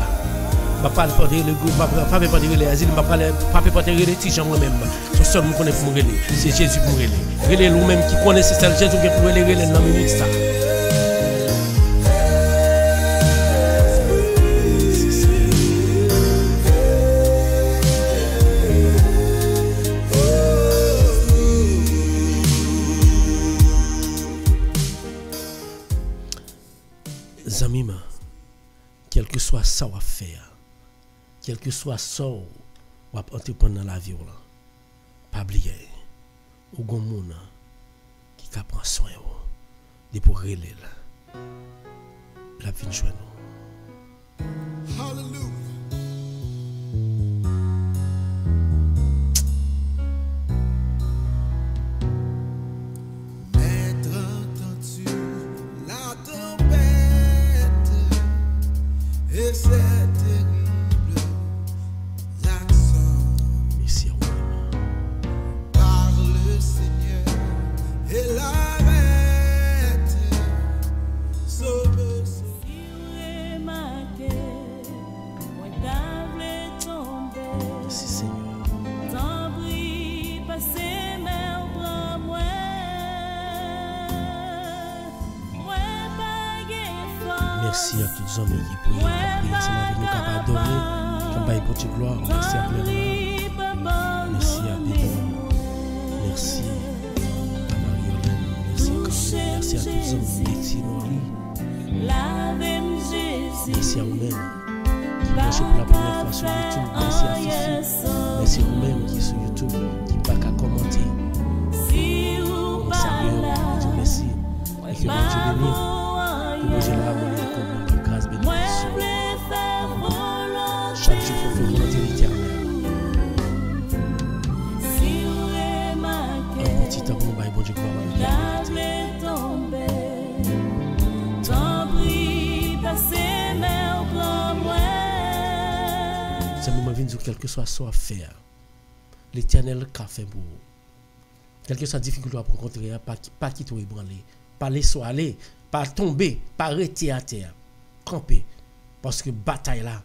Pas pas porter le groupe, pas frapper porter relayer asile, pas pas frapper porter relayer petit gens moi-même. C'est seul me connaît pour me relayer. C'est Jésus pour me relayer. Relayer nous-même qui connaît c'est celle Jésus qui pour relayer relayer dans minute ça. Zamima, quel que soit ça à faire, quel que soit ça ou à entreprendre dans la vie, pas oublier, ou gon moun qui ka prend soin de pour. La vie joindre nous. Et ce à faire. L'éternel qu'a fait pour vous. Quelle que soit la difficulté à rencontrer, pas, pas quitter ébranler. Pas laisser aller. Pas tomber. Pas arrêter à terre. Camper. Parce que bataille là,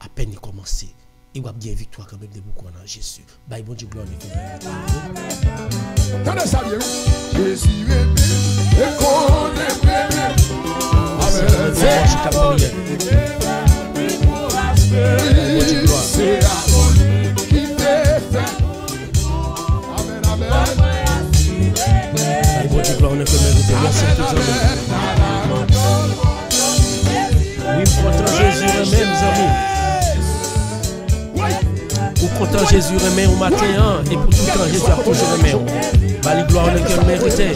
à peine commencé. Il va bien victoire quand même de beaucoup en Jésus. Bye, bon Dieu, gloire. Jésus. Amen. On. Merci à tous les hommes. Oui, content Jésus remet, mes amis. Ou content Jésus remet au matin, et pour tout le temps, Jésus a toujours remis. Bali gloire, on est que le mérité.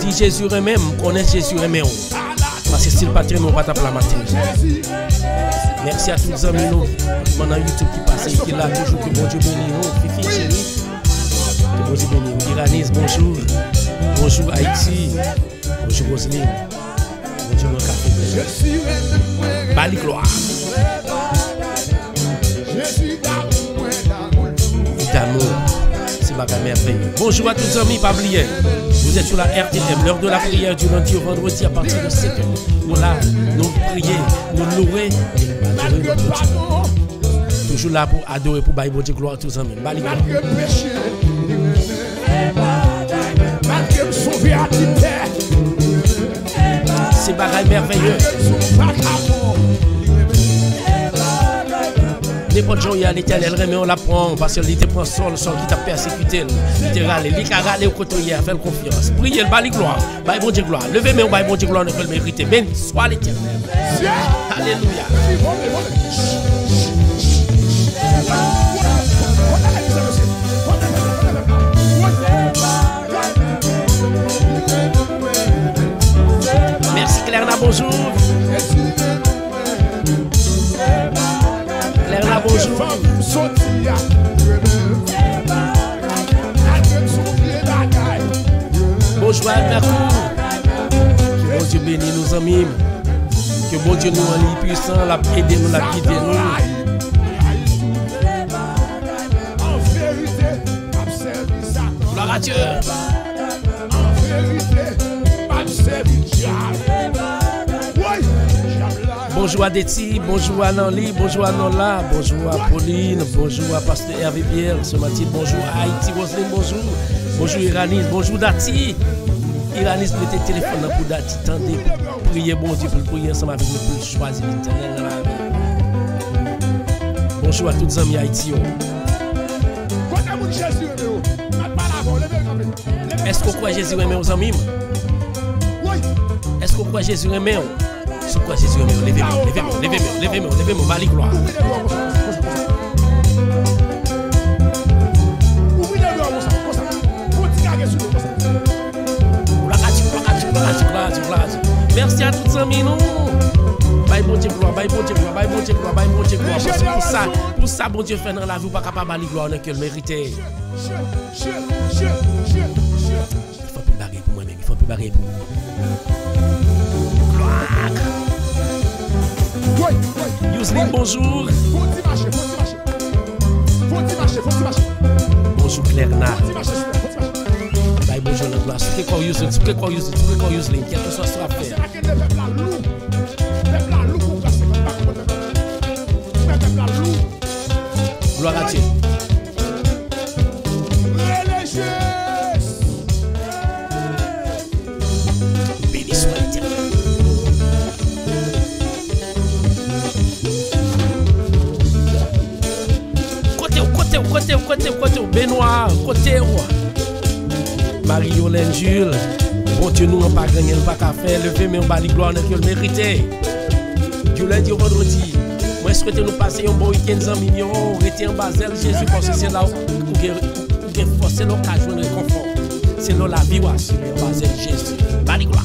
Dis Jésus remet, on connaît Jésus remet. Parce que si le patron, on va taper la matin. Merci à tous les amis, nous. Pendant YouTube qui passe, qui est là, toujours que bon Dieu bénisse nous. Bonjour. Bonjour Haïti. Bonjour Roselyne. Bonjour mon café. Bali gloire. d'amour. C'est ma merveilleux. Bonjour à tous les amis, pas oublier. Vous êtes sur la RTM, l'heure de la prière du lundi au vendredi à partir de 7 h Nous là, nous prier, nous louer. Toujours là pour adorer, pour bailler Dieu gloire à tous les amis. Bali gloire. C'est bagaille merveilleux. N'importe jour, il y a l'éternel, remet on la prend parce que l'été prend sol, sol qui t'a persécuté. Il a râlé au côté hier, fait confiance. Priez, le bali gloire, bail bon Dieu gloire. Levez, mais on bail bon Dieu gloire, on peut le mériter. Béni soit l'éternel. Alléluia. Claire, bonjour. Claire, bonjour. Bonjour bon Dieu bénisse nos amis. Que bon Dieu nous en puissant, la aider nous, la guider nous. Gloire à Dieu. Bonjour à Deti, bonjour à Nanli, bonjour à Nola, bonjour à Pauline, bonjour à Pasteur Hervé Pierre ce matin, bonjour à Haïti Roselyne, bonjour, bonjour Iranis, bonjour Dati. Iranis mettez téléphone pour Dati, tendez pour prier bon Dieu, pour prier ensemble avec nous, pour choisir l'éternel dans la vie. Bonjour à tous les amis Haïti. Est-ce qu'on croit Jésus aimé aux amis? Est-ce qu'on croit Jésus aimé? Qu'on croit Jésus? Levez-moi, levez-moi, levez-moi, levez-moi, levez-moi, Dieu, gloire à Dieu. Merci à tous les amis, nous. Bye bon Dieu gloire, bye bon Dieu gloire, bye bon Dieu gloire, bye bon Dieu gloire. Parce que pour ça, pour ça, bon Dieu fait dans la vie, pas capable de gloire, on a que le mériter. Il faut plus barrer pour moi-même, il faut plus barrer pour Gloire. Youslim, bonjour. Bonjour Clerna. Bonjour Naglas. Que qual Youslim, que qual Youslim, que qual Youslim, que a pessoa sua fé. Jules, bon Dieu, nous, on pas gagné, on pas qu'à faire, lever, mais on va la gloire, a le mérité. Du lundi au vendredi, moi, je souhaite nous passer un bon week-end en million, rester en Basel, Jésus, parce que c'est là où avez force, c'est l'occasion de confort. C'est là la vie, c'est en Basel, Jésus. La gloire.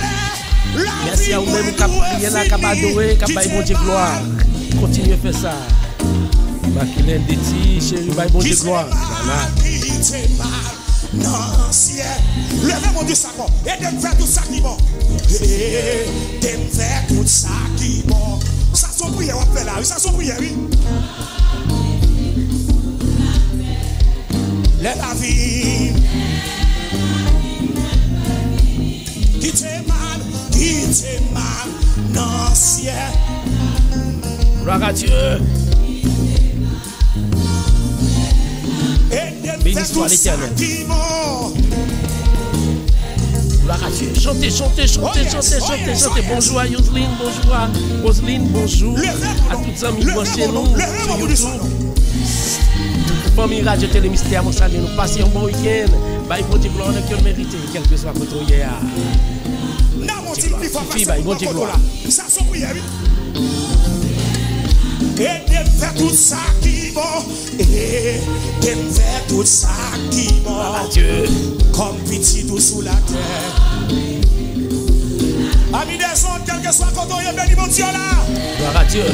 Merci à vous-même qui priez là, qui adoré, qui bon Dieu gloire. Continuez à faire ça. Makilen de ti, chérie, bail bon Dieu gloire. Leve mon Dieu sakon E dem fe tout sa ki bon E eh, dem fe tout sa ki bon Sa son priye Sa son oui Le la vi quitté. Gloire à Dieu. Béni soit l'éternel. Gloire à Dieu. Chantez, chantez, chantez, chantez, chantez, chantez. Bonjour à Yoseline, bonjour à bonjour à toutes amies chez nous sur YouTube. Famille Radio Télé Mystère, mon. Nous passons un bon week-end. Bye pour du gloire que mérité, quel que soit votre hier. Parce bah, bon Dieu, gloire. Ça son prière. Et de faire tout ça qui bon. Et de faire tout ça qui à bon. Dieu. Comme petit tout sous la terre. Amis des ondes, quel que soit quand on est béni, mon Dieu là. Gloire à Dieu.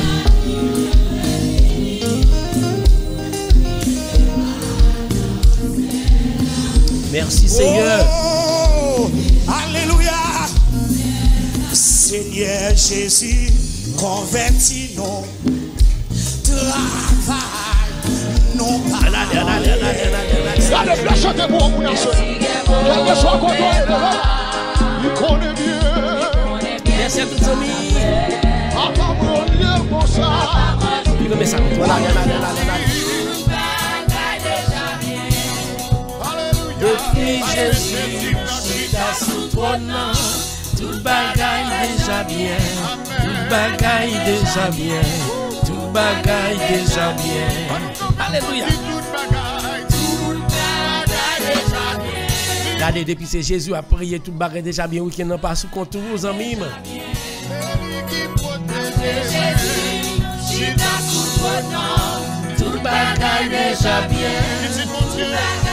Merci Seigneur. Seigneur Jésus, convertis-nous. Travaille, non pas. Allez, allez, chantez pour mon nation. Quel que soit qu'on il connaît bien. Merci à toutes les amis. À ta mon Dieu, pour ça. Il veut mettre ça. Voilà, allez, allez, allez. Depuis Jésus, c'est ta sous-toi, tout bagay déjà bien. Tout bagay déjà bien. Tout bagay déjà bien. Aleluya Gade depuis se Jésus a prié Tout bagay déjà bien. Ou ki nan pa sou kontou ou zanmim Tout Tout bagay deja bien.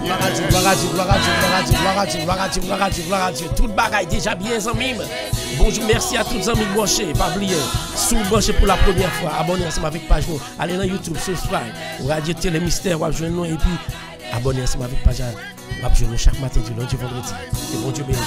Gloire à Dieu, gloire à Dieu, gloire à Dieu, gloire à Dieu, gloire à Dieu, gloire à Dieu, gloire à Dieu. Tout bagaille déjà bien, amis. Bonjour, merci à tous les amis branchés. Pas oublier, sous branché pour la première fois, abonnez ensemble avec page. Allez dans YouTube, subscribe. Radio Télé Mystère, nous et puis abonnez ensemble avec page. Nous chaque matin du lundi au vendredi. Et bon Dieu béni.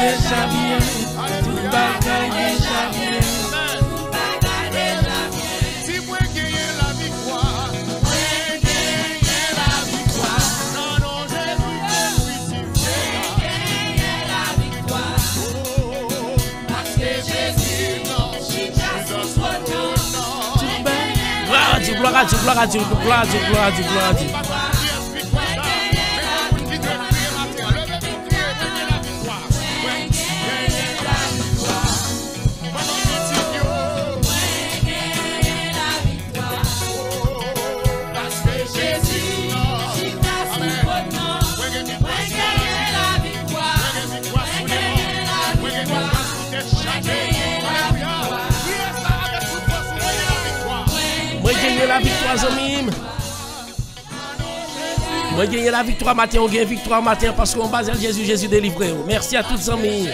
Déjà bien, tout déjà bien. Si moi la victoire, la victoire. Non, non, Jésus, gagner la victoire. Parce que Jésus, Jésus, soit. Gloire Dieu, gloire à Dieu, gloire à Dieu, gloire à Dieu, gloire à Dieu, gloire à Dieu. Amis. Moi gagner la victoire matin, on gagne victoire matin parce qu'on base Jésus, Jésus délivré. Merci à toutes amis.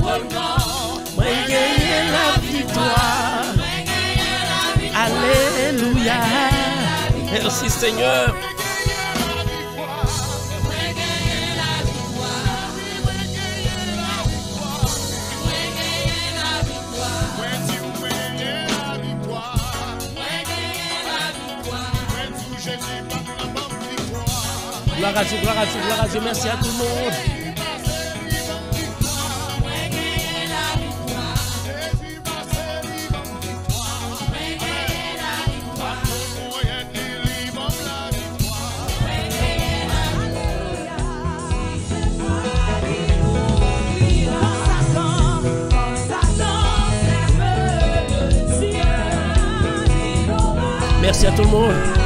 Moi gagner la victoire. Alléluia. Merci Seigneur. Gloire à Dieu, gloire à Dieu, gloire à Dieu. Merci à tout le monde. Merci à tout le monde.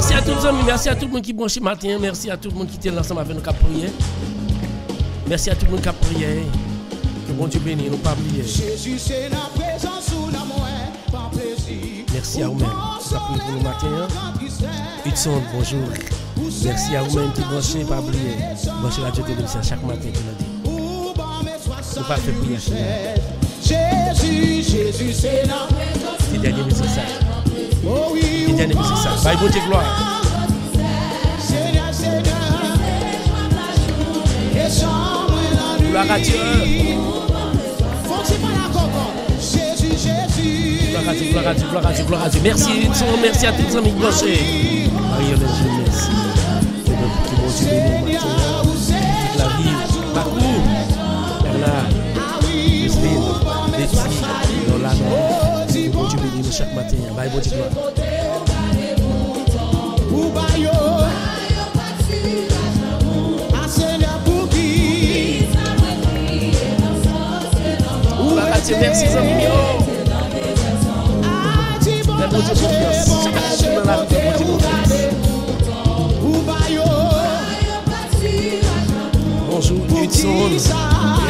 Merci à tous les amis, merci à tout le monde qui branche matin, merci à tout le monde qui était ensemble avec nous qui a prié. Merci à tout le monde qui a prié. Que bon Dieu bénisse, nous pas oublier. Jésus, c'est la présence sous la par plaisir. Merci à vous-même qui a prié pour le matin. hein. Hudson, bonjour. Merci à vous-même qui branchez, pas oublier. Branchez la télévision chaque matin, dit. Nous pas fait prière finale. Jésus, Jésus, c'est la C'est le dernier musique ça. Oh oui, gloire. Gloire à Dieu. Gloire à Dieu, gloire à Dieu, gloire à Dieu, gloire à Dieu. Merci, merci à tous les amis on Dieu. La Dieu gloire. Merci zanmim yo. Mwen poti konfians Chaka chou nan la vi mwen poti konfians Bonjour, Hudson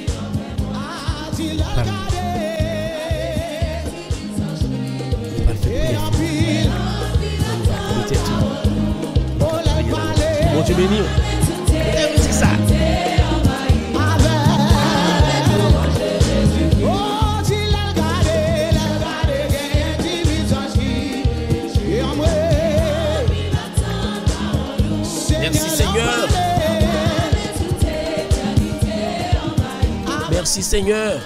béni. Merci Seigneur. Merci Seigneur.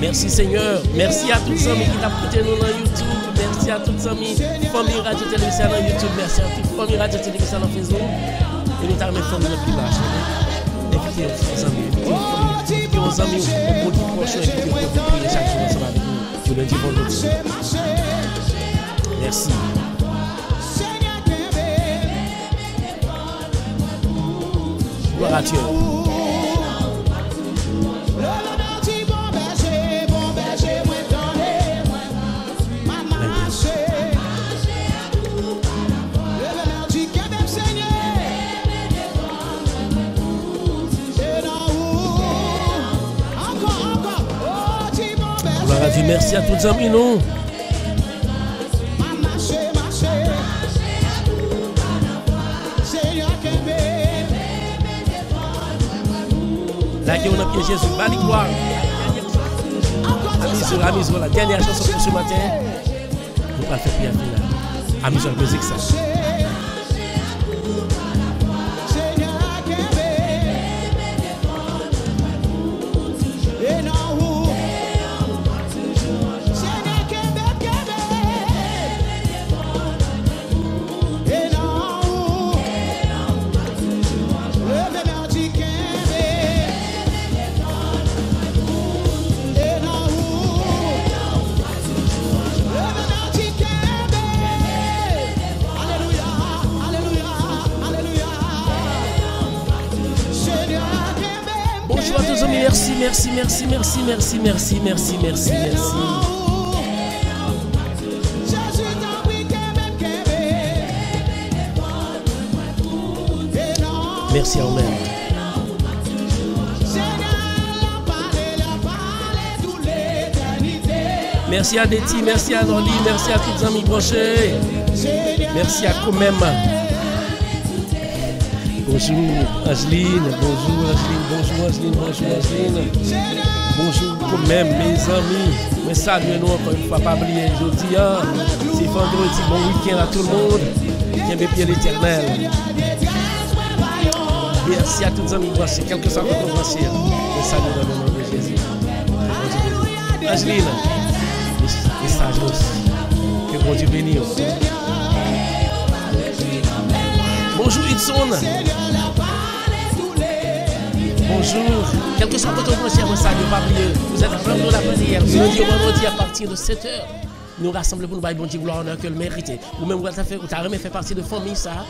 Merci Seigneur. Merci à tous ceux qui t'a nous dans Mersi a tout sami Fomi Radio Televisa nan Youtube Mersi a tout Fomi Radio Televisa nan Facebook. Evite ou pou. Merci à tous les amis. Nous. Là, on a pied Jésus. Bali gloire. Amis, amis, la dernière chanson pour ce matin. Nous pas faire prière finale. Amis, la musique ça. Les amis. Merci, merci, merci, merci, merci, merci, merci, merci, merci. Merci. Merci à Deti, merci à Noli, merci à tous les amis branchés. Merci à quand-même. Bonjour Angeline, bonjour Angeline, bonjour Angeline, bonjour Angeline. Bonjour quand même mes amis. Mais saluez nous encore une fois, pas oublier. Hein. C'est vendredi, bon week-end à tout le monde. Bien bien l'éternel. Merci à tous les amis branchés, quel que soit votre branché. Je salue dans le nom de Jésus. Angeline, message. Que bon Dieu bénisse. Bonjour Hudson. Bonjour. Quel que soit votre moi ça, ne pas oublier. Vous êtes vraiment la prière. Du lundi au vendredi à partir de 7h. Nous rassemblons pour nous bailler bon Dieu gloire honneur que le mérité. Ou même vous avez fait, partie de famille ça.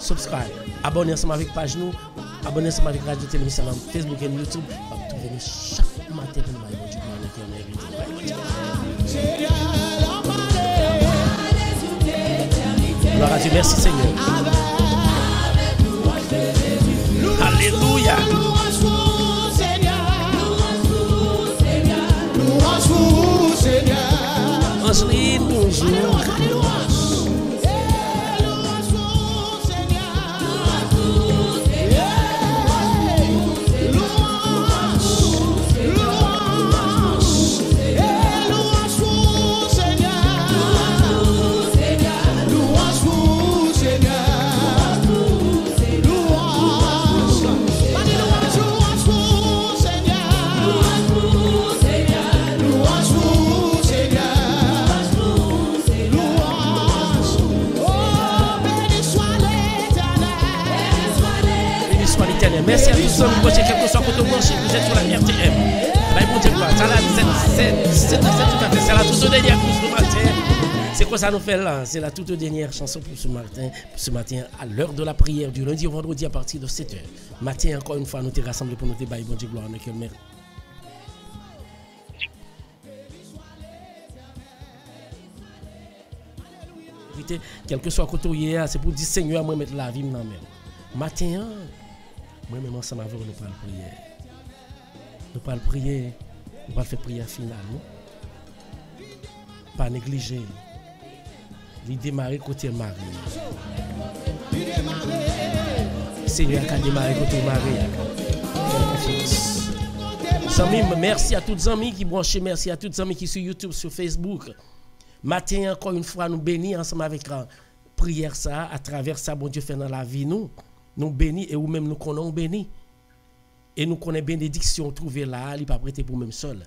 Subscribe. Abonnez ensemble avec page nous. Abonnez ensemble avec Radio Télévision Facebook et YouTube. Vous trouvez nous chaque matin pour nous bailler bon Dieu gloire que le mérité. Gloire à Dieu. Merci Seigneur. Alléluia. Angeline, bonjour. Béni Qui branchés, quel que soit votre branché, vous êtes sur la RTM. Dieu, gloire. Ça là, c'est- tout à fait. C'est la toute dernière course du matin. C'est quoi ça nous fait là? C'est la toute dernière chanson pour ce matin, pour ce matin à l'heure de la prière du lundi au vendredi à partir de 7h. Matin, encore une fois, nous t'es rassemblés pour nous débailler. Bon Dieu, gloire, vérité, quel que soit côté c'est pour dire Seigneur, moi mettre la vie dans même. Matin, moi même ensemble avec vous, nous parlons prière. Nous parlons prier, nous parlons faire prière finale. non? Pas négliger. Il démarrer côté mari. Seigneur a côté mari. Fais confiance. Amis, merci à toutes les amis qui branchent, merci les amis qui sur YouTube, sur Facebook. Matin, encore une fois, nous bénis ensemble avec la prière ça, à travers ça, bon Dieu fait dans la vie, nous. Nous bénis et nous-mêmes nous connaissons bénis. Et nous connaissons bénédiction trouvée là, il pas prêté pour même seul.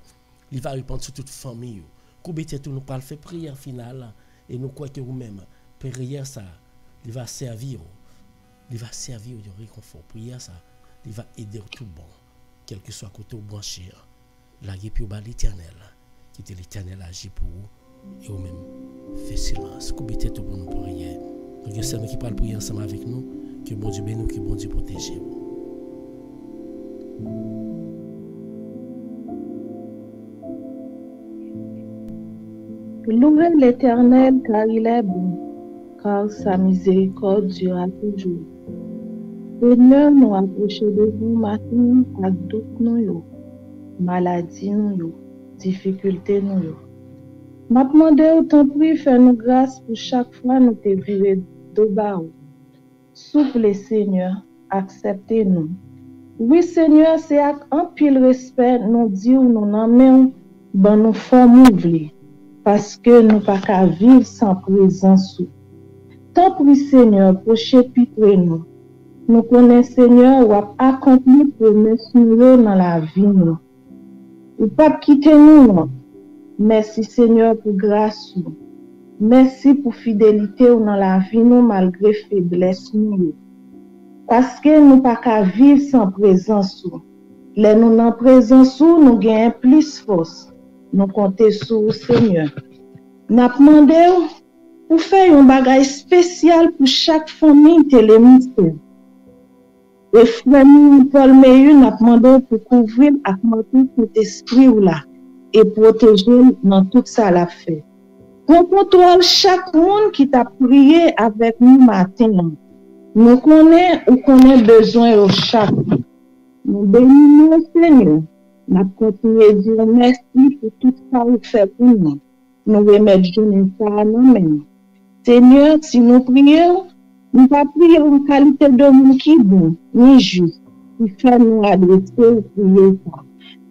Il va répondre sur toute famille. Coubete tout nous parle fait prière finale et nous croyons que vous-même, prière ça, il va servir. Il va servir de réconfort. Prière ça, il va aider tout bon, quel que soit côté branché. La guerre puis au l'éternel, qui était l'éternel agit pour vous et vous même fait silence. Coubete tout pour nous prier? Donc, nous qui parlent prier ensemble avec nous. Ki bon di ben nou, ki bon di poteje ou. Louve l'Eternel kar il est bon, kar sa miséricorde dura toujou. Seigneur nou aproche devou matin ak dout nou yo, maladi nou yo, difikulte nou yo. Mapman de ou tan pri fè nou grâs pou chak fwa nou te vive do ba ou. Souple, Seigneur, aksepte nou. Oui, Seigneur, se ak anpil respet nou di ou nou nanmen ban nou fon mou vli, paske nou pa ka viv san prezansou. Tan pri, Seigneur, poche pi pre nou. Nou konen, Seigneur, wap akompli pou mè soumyo nan la vi nou. Ou pap kite nou nou. Mersi, Seigneur, pou grasou. Mersi pou fidelite ou nan la vi nou malgre febles nou. Paske nou pa ka viv san prezansou. Le nou nan prezansou nou gen plis fos. Nou konte sou semyon. Nap mande ou pou fè yon bagay spesyal pou chak fomin telemite. E fomin polme yon nap mande ou pou kouvrim ak mante tout espri ou la. E proteje nan tout sa la fè. Kon kontrol chak moun ki ta priye avèk nou maten nan. Nou konen ou konen bezwen yo chak. Nou beni nou senyo. Nap kontinye diyo mersi pou tout sa ou fè pou nou. Nou remet jounen sa nan men. Senyo, si nou priye ou, nou pa priye ou kalite do moun ki bon, ni jous. Ki fè nou adrese ou priye sa.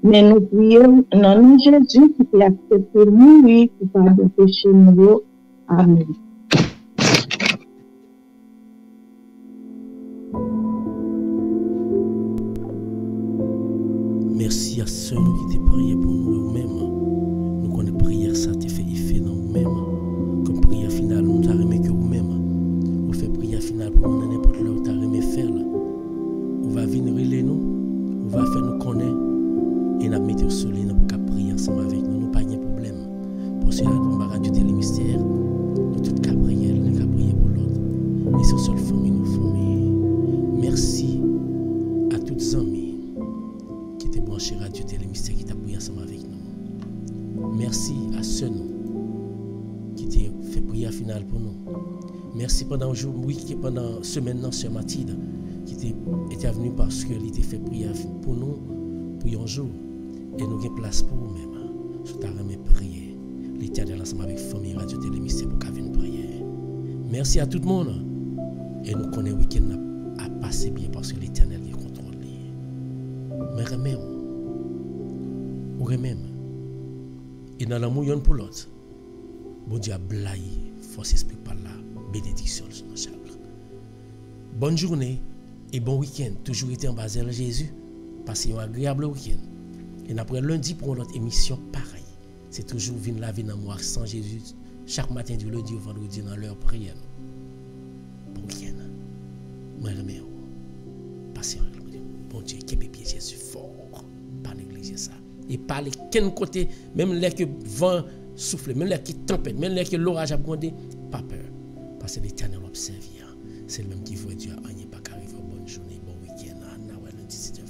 Men nou priyon nan nou Jezu ki te aksepte nou, ki pa de peche nou yo. Amen. Sœur Mathilde, qui était, était venue parce qu'elle était fait prière pour nous, pour un jour. Et nous avons place pour nous-mêmes. Sous ta remis prier. L'éternel ensemble avec famille Radio Télé Mystère pour qu'elle vienne prier. Merci à tout le monde. Et nous connaissons le week-end a passé bien parce que l'éternel est contrôlé. Mais remets, ou. Et dans l'amour, il y a pour l'autre. Bon Dieu a blaye, force esprit par là, bénédiction sur. Bonne journée et bon week-end. Toujours été en Basel Jésus. Passez un agréable week-end. Et après lundi pour notre émission pareil. C'est toujours venir laver dans moi sans Jésus. Chaque matin du lundi au vendredi dans leur prière. Bon week-end. Moi. Passez un. Bon Dieu, qui pied Jésus fort. Pas négliger ça. Et pas les quel côté, même les que vent souffle, même les qui tempête, même les que l'orage a grondé, pas peur. Parce que l'éternel observe. C'est le même qui veut dire, on ah, n'est pas qu'arrive, bonne journée, bon week-end, ah, on a le 17 heures.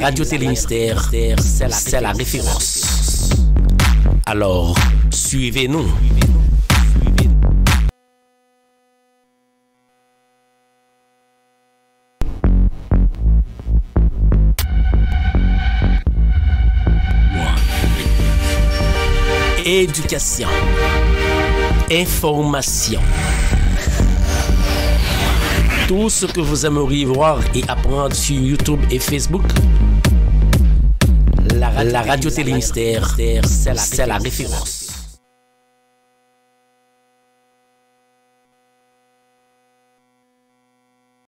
Radio télémystère, c'est la, c'est la référence. Alors, suivez-nous. Éducation. Information. Tout ce que vous aimeriez voir et apprendre sur YouTube et Facebook. La, la radio télémystère, c'est la, c'est la référence.